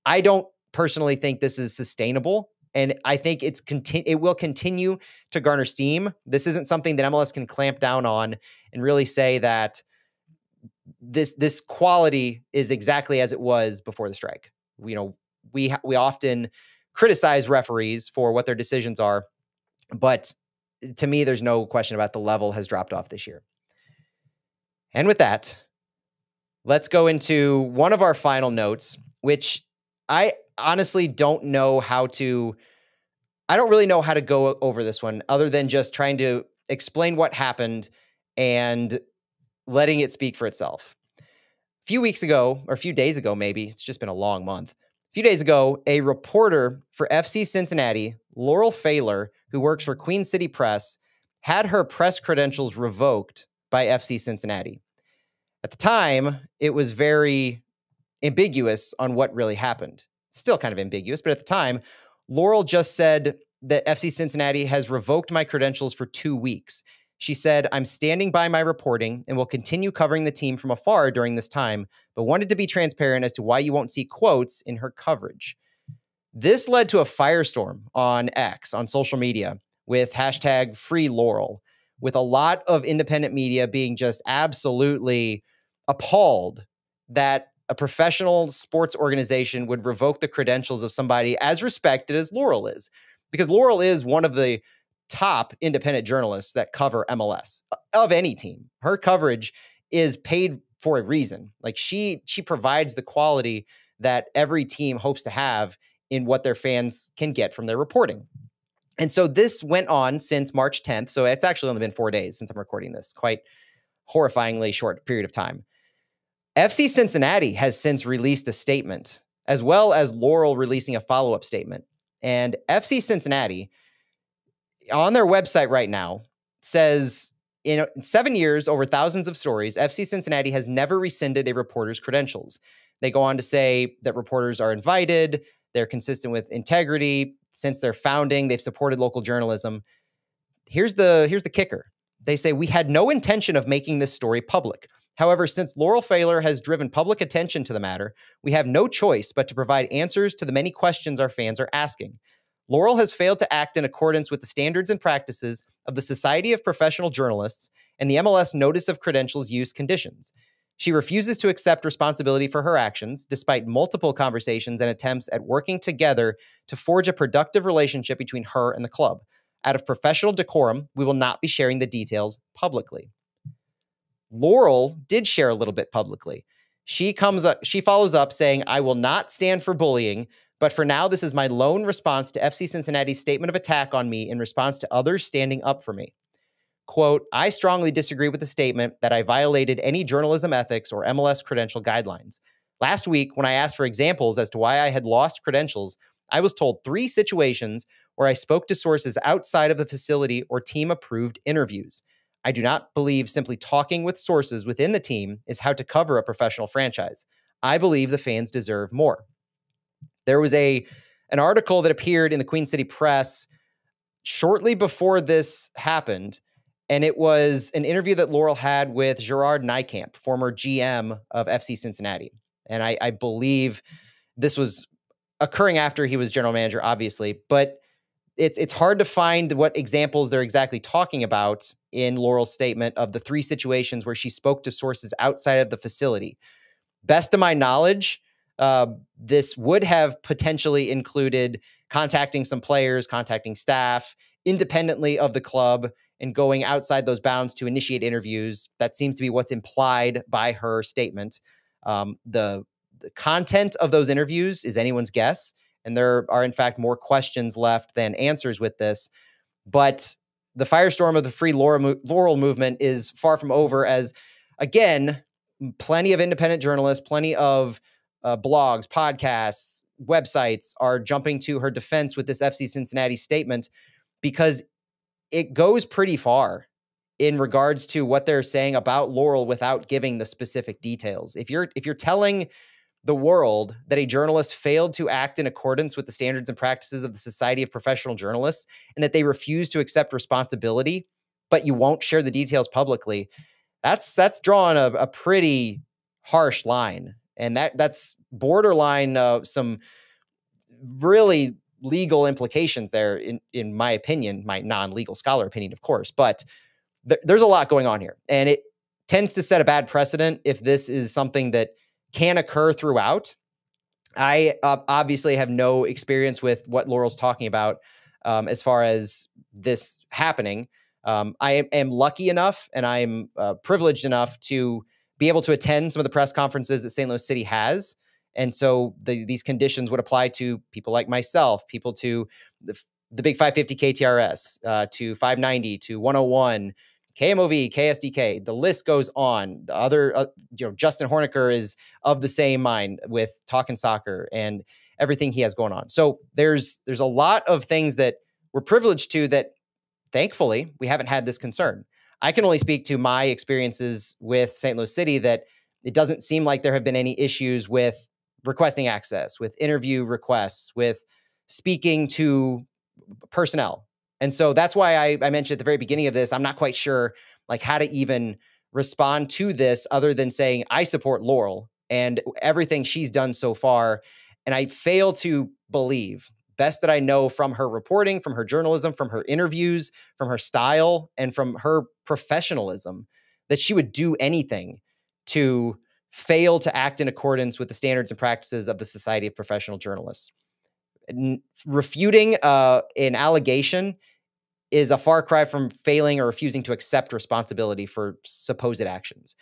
I don't personally think this is sustainable. And I think it's conti- it will continue to garner steam. This isn't something that MLS can clamp down on and really say that this this quality is exactly as it was before the strike. You know, we we often criticize referees for what their decisions are, but eh, to me, there's no question about the level has dropped off this year. And with that, let's go into one of our final notes, which I honestly don't know how to. I don't really know how to go over this one other than just trying to explain what happened and letting it speak for itself. A few weeks ago, or a few days ago, maybe, it's just been a long month. A few days ago, a reporter for FC Cincinnati, Laurel Pfahler, who works for Queen City Press, had her press credentials revoked by FC Cincinnati. At the time, it was very ambiguous on what really happened. Still kind of ambiguous, but at the time, Laurel just said that FC Cincinnati has revoked my credentials for two weeks. She said, I'm standing by my reporting and will continue covering the team from afar during this time, but wanted to be transparent as to why you won't see quotes in her coverage. This led to a firestorm on X, on social media, with hashtag free Laurel, with a lot of independent media being just absolutely appalled that a professional sports organization would revoke the credentials of somebody as respected as Laurel is. Because Laurel is one of the top independent journalists that cover MLS uh, of any team. Her coverage is paid for a reason. Like she she provides the quality that every team hopes to have in what their fans can get from their reporting. And so this went on since March 10th. So it's actually only been 4 days since I'm recording this. Quite horrifyingly short period of time. FC Cincinnati has since released a statement as well as Laurel releasing a follow-up statement. And FC Cincinnati on their website right now says in seven years, over thousands of stories, FC Cincinnati has never rescinded a reporter's credentials. They go on to say that reporters are invited, they're consistent with integrity. Since their founding, they've supported local journalism. here's the here's the kicker. They say we had no intention of making this story public. However, since Laurel Pfahler has driven public attention to the matter, we have no choice but to provide answers to the many questions our fans are asking. Laurel has failed to act in accordance with the standards and practices of the Society of Professional Journalists and the MLS Notice of Credentials Use conditions. She refuses to accept responsibility for her actions, despite multiple conversations and attempts at working together to forge a productive relationship between her and the club. Out of professional decorum, we will not be sharing the details publicly. Laurel did share a little bit publicly. She comes up, she follows up saying, I will not stand for bullying, but for now, this is my lone response to FC Cincinnati's statement of attack on me in response to others standing up for me. Quote, I strongly disagree with the statement that I violated any journalism ethics or MLS credential guidelines. Last week, when I asked for examples as to why I had lost credentials, I was told three situations where I spoke to sources outside of the facility or team approved interviews. I do not believe simply talking with sources within the team is how to cover a professional franchise. I believe the fans deserve more. There was a an article that appeared in the Queen City Press shortly before this happened, and it was an interview that Laurel had with Gerard Nijkamp, former GM of FC Cincinnati. And I, I believe this was occurring after he was general manager, obviously, but it's it's hard to find what examples they're exactly talking about in Laurel's statement of the three situations where she spoke to sources outside of the facility. Best of my knowledge, uh, this would have potentially included contacting some players, contacting staff independently of the club, and going outside those bounds to initiate interviews. That seems to be what's implied by her statement. Um, the, the content of those interviews is anyone's guess. And there are, in fact, more questions left than answers with this. But the firestorm of the free Laurel movement is far from over, as again, plenty of independent journalists, plenty of uh, blogs, podcasts, websites are jumping to her defense with this FC Cincinnati statement because it goes pretty far in regards to what they're saying about Laurel without giving the specific details. If you're if you're telling the world that a journalist failed to act in accordance with the standards and practices of the Society of Professional Journalists and that they refuse to accept responsibility, but you won't share the details publicly. That's that's drawing a, a pretty harsh line. And that that's borderline uh, some really legal implications there in in my opinion, my non-legal scholar opinion, of course. But th- there's a lot going on here. And it tends to set a bad precedent if this is something that can occur throughout. I uh, obviously have no experience with what Laurel's talking about um, as far as this happening. Um, I am, lucky enough and I'm uh, privileged enough to be able to attend some of the press conferences that St. Louis City has. And so the, these conditions would apply to people like myself, people to the, the big 550 KTRS, uh, to 590, to 101, KMOV, KSDK, the list goes on. The other, uh, you know, Justin Horniker is of the same mind with talking soccer and everything he has going on. So there's there's a lot of things that we're privileged to that thankfully we haven't had this concern. I can only speak to my experiences with St. Louis City that it doesn't seem like there have been any issues with requesting access, with interview requests, with speaking to personnel and so that's why I, I mentioned at the very beginning of this, I'm not quite sure like how to even respond to this other than saying I support Laurel and everything she's done so far. And I fail to believe, best that I know from her reporting, from her journalism, from her interviews, from her style, and from her professionalism, that she would do anything to fail to act in accordance with the standards and practices of the Society of Professional Journalists. N- refuting uh, an allegation is a far cry from failing or refusing to accept responsibility for supposed actions.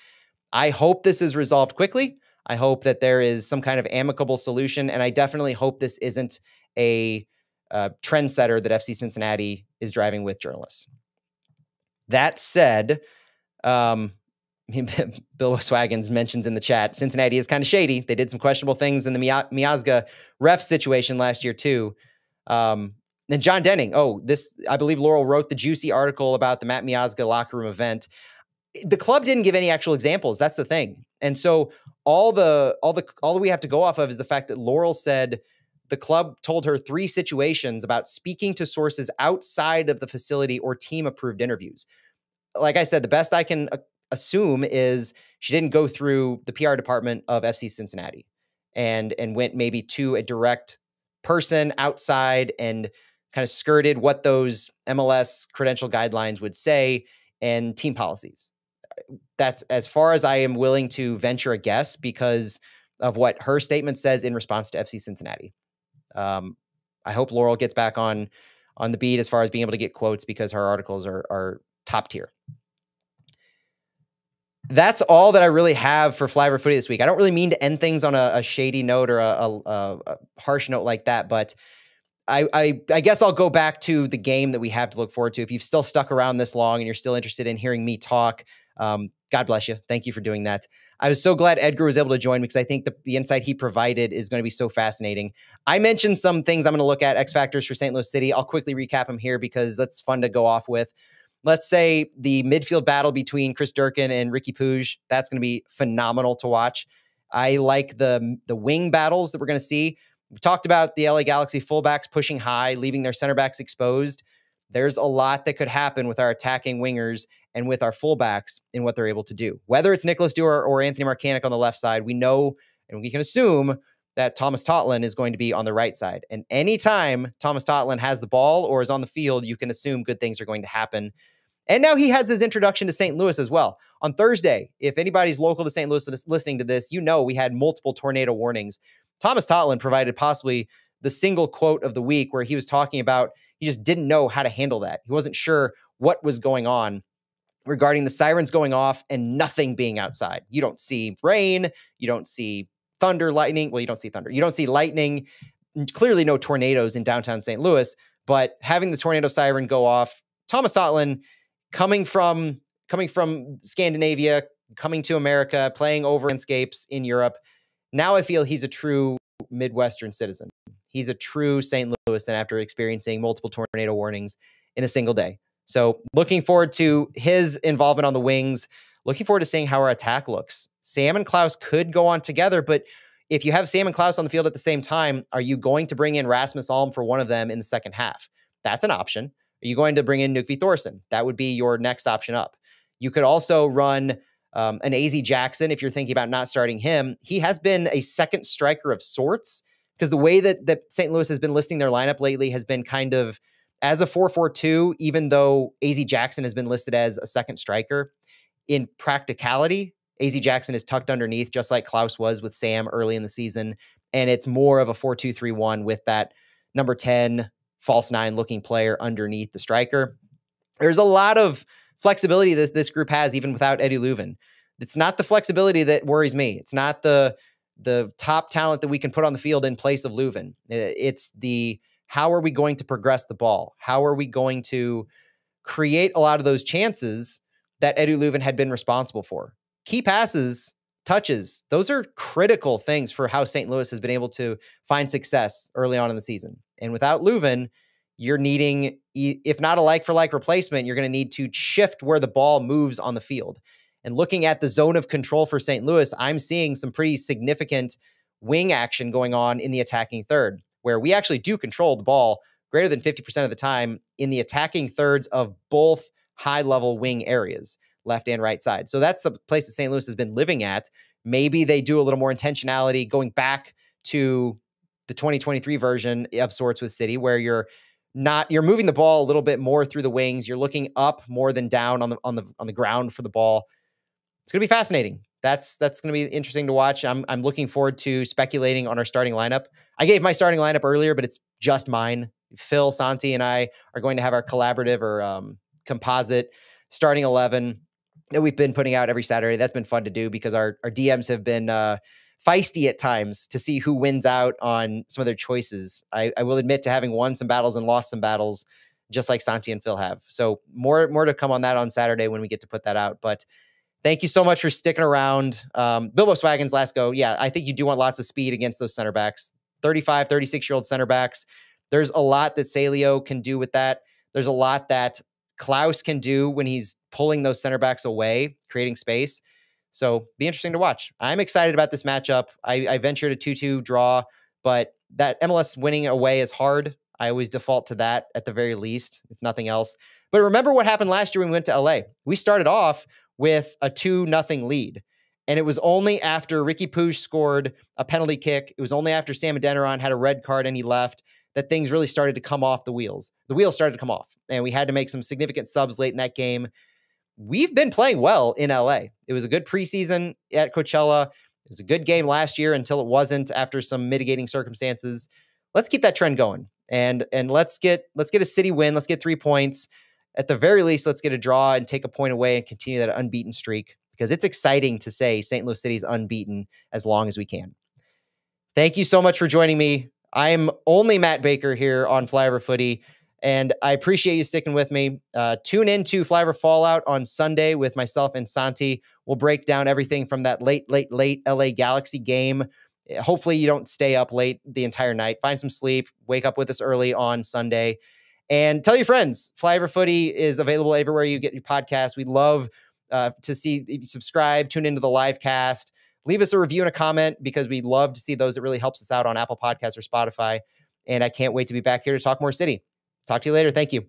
I hope this is resolved quickly. I hope that there is some kind of amicable solution. And I definitely hope this isn't a uh, trendsetter that FC Cincinnati is driving with journalists. That said, um, Bill Swaggins mentions in the chat Cincinnati is kind of shady. They did some questionable things in the Miazga ref situation last year, too. Um, then John Denning. Oh, this I believe Laurel wrote the juicy article about the Matt Miazga locker room event. The club didn't give any actual examples. That's the thing. And so all the all the all that we have to go off of is the fact that Laurel said the club told her three situations about speaking to sources outside of the facility or team approved interviews. Like I said, the best I can uh, assume is she didn't go through the PR department of FC Cincinnati and and went maybe to a direct person outside and kind of skirted what those MLS credential guidelines would say and team policies. That's as far as I am willing to venture a guess because of what her statement says in response to FC Cincinnati. Um, I hope Laurel gets back on on the beat as far as being able to get quotes because her articles are are top tier that's all that I really have for Flyover Footy this week. I don't really mean to end things on a, a shady note or a, a, a, harsh note like that, but I, I, I guess I'll go back to the game that we have to look forward to. If you've still stuck around this long and you're still interested in hearing me talk, um, God bless you. Thank you for doing that. I was so glad Edgar was able to join because I think the, the insight he provided is going to be so fascinating. I mentioned some things I'm going to look at X factors for St. Louis City. I'll quickly recap them here because that's fun to go off with let's say the midfield battle between Chris Durkin and Riqui Puig, that's going to be phenomenal to watch. I like the the wing battles that we're going to see. We talked about the LA Galaxy fullbacks pushing high, leaving their center backs exposed. There's a lot that could happen with our attacking wingers and with our fullbacks in what they're able to do. Whether it's Nicholas Dewar or Anthony Markanich on the left side, we know and we can assume that Tomas Totland is going to be on the right side. And anytime Tomas Totland has the ball or is on the field, you can assume good things are going to happen. And now he has his introduction to St. Louis as well. On Thursday, if anybody's local to St. Louis listening to this, you know we had multiple tornado warnings. Tomas Totland provided possibly the single quote of the week where he was talking about he just didn't know how to handle that. He wasn't sure what was going on regarding the sirens going off and nothing being outside. You don't see rain, you don't see thunder, lightning. Well, you don't see thunder. You don't see lightning. Clearly, no tornadoes in downtown St. Louis, but having the tornado siren go off, Tomas Totland coming from coming from Scandinavia, coming to America, playing over landscapes in Europe. Now I feel he's a true Midwestern citizen. He's a true St. Louis, and after experiencing multiple tornado warnings in a single day. So, looking forward to his involvement on the wings. Looking forward to seeing how our attack looks. Sam and Klauss could go on together, but if you have Sam and Klauss on the field at the same time, are you going to bring in Rasmus Alm for one of them in the second half? That's an option. Are you going to bring in Nökkvi Thórisson? That would be your next option up. You could also run um, an AZ Jackson if you're thinking about not starting him. He has been a second striker of sorts because the way that, that St. Louis has been listing their lineup lately has been kind of as a 4-4-2, even though AZ Jackson has been listed as a second striker in practicality, AZ Jackson is tucked underneath, just like Klauss was with Sam early in the season. And it's more of a 4 2 3 1 with that number 10 false nine looking player underneath the striker. There's a lot of flexibility that this group has, even without Eddie Löwen. It's not the flexibility that worries me. It's not the the top talent that we can put on the field in place of Löwen. It's the how are we going to progress the ball? How are we going to create a lot of those chances that Edu Löwen had been responsible for. Key passes, touches, those are critical things for how St. Louis has been able to find success early on in the season. And without Löwen, you're needing, if not a like for like replacement, you're going to need to shift where the ball moves on the field. And looking at the zone of control for St. Louis, I'm seeing some pretty significant wing action going on in the attacking third, where we actually do control the ball greater than 50% of the time in the attacking thirds of both high level wing areas, left and right side. So that's the place that St. Louis has been living at. Maybe they do a little more intentionality going back to the 2023 version of sorts with City, where you're not you're moving the ball a little bit more through the wings. You're looking up more than down on the on the on the ground for the ball. It's going to be fascinating. That's that's going to be interesting to watch. I'm I'm looking forward to speculating on our starting lineup. I gave my starting lineup earlier, but it's just mine. Phil Santi and I are going to have our collaborative or um, composite starting 11 that we've been putting out every Saturday. That's been fun to do because our, our DMs have been uh, feisty at times to see who wins out on some of their choices. I, I, will admit to having won some battles and lost some battles, just like Santi and Phil have. So more more to come on that on Saturday when we get to put that out. But thank you so much for sticking around. Um, Bilbo Swaggins, last go. Yeah, I think you do want lots of speed against those center backs. 35, 36 year old center backs. There's a lot that Celio can do with that. There's a lot that Klauss can do when he's pulling those center backs away, creating space. So be interesting to watch. I'm excited about this matchup. I, I ventured a 2 2 draw, but that MLS winning away is hard. I always default to that at the very least, if nothing else. But remember what happened last year when we went to LA? We started off with a 2 nothing lead. And it was only after Riqui Puig scored a penalty kick, it was only after Sam Adeniran had a red card and he left that things really started to come off the wheels. The wheels started to come off, and we had to make some significant subs late in that game. We've been playing well in LA. It was a good preseason at Coachella. It was a good game last year until it wasn't after some mitigating circumstances. Let's keep that trend going. And and let's get let's get a city win. Let's get 3 points. At the very least, let's get a draw and take a point away and continue that unbeaten streak because it's exciting to say St. Louis City's unbeaten as long as we can. Thank you so much for joining me. I'm only Matt Baker here on Flyover Footy, and I appreciate you sticking with me. Uh, tune in to Flyover Fallout on Sunday with myself and Santi. We'll break down everything from that late, late, late LA Galaxy game. Hopefully, you don't stay up late the entire night. Find some sleep. Wake up with us early on Sunday. And tell your friends, Flyover Footy is available everywhere you get your podcast. We love uh, to see subscribe, tune into the live cast, leave us a review and a comment because we love to see those. It really helps us out on Apple Podcasts or Spotify. And I can't wait to be back here to talk more city. Talk to you later. Thank you.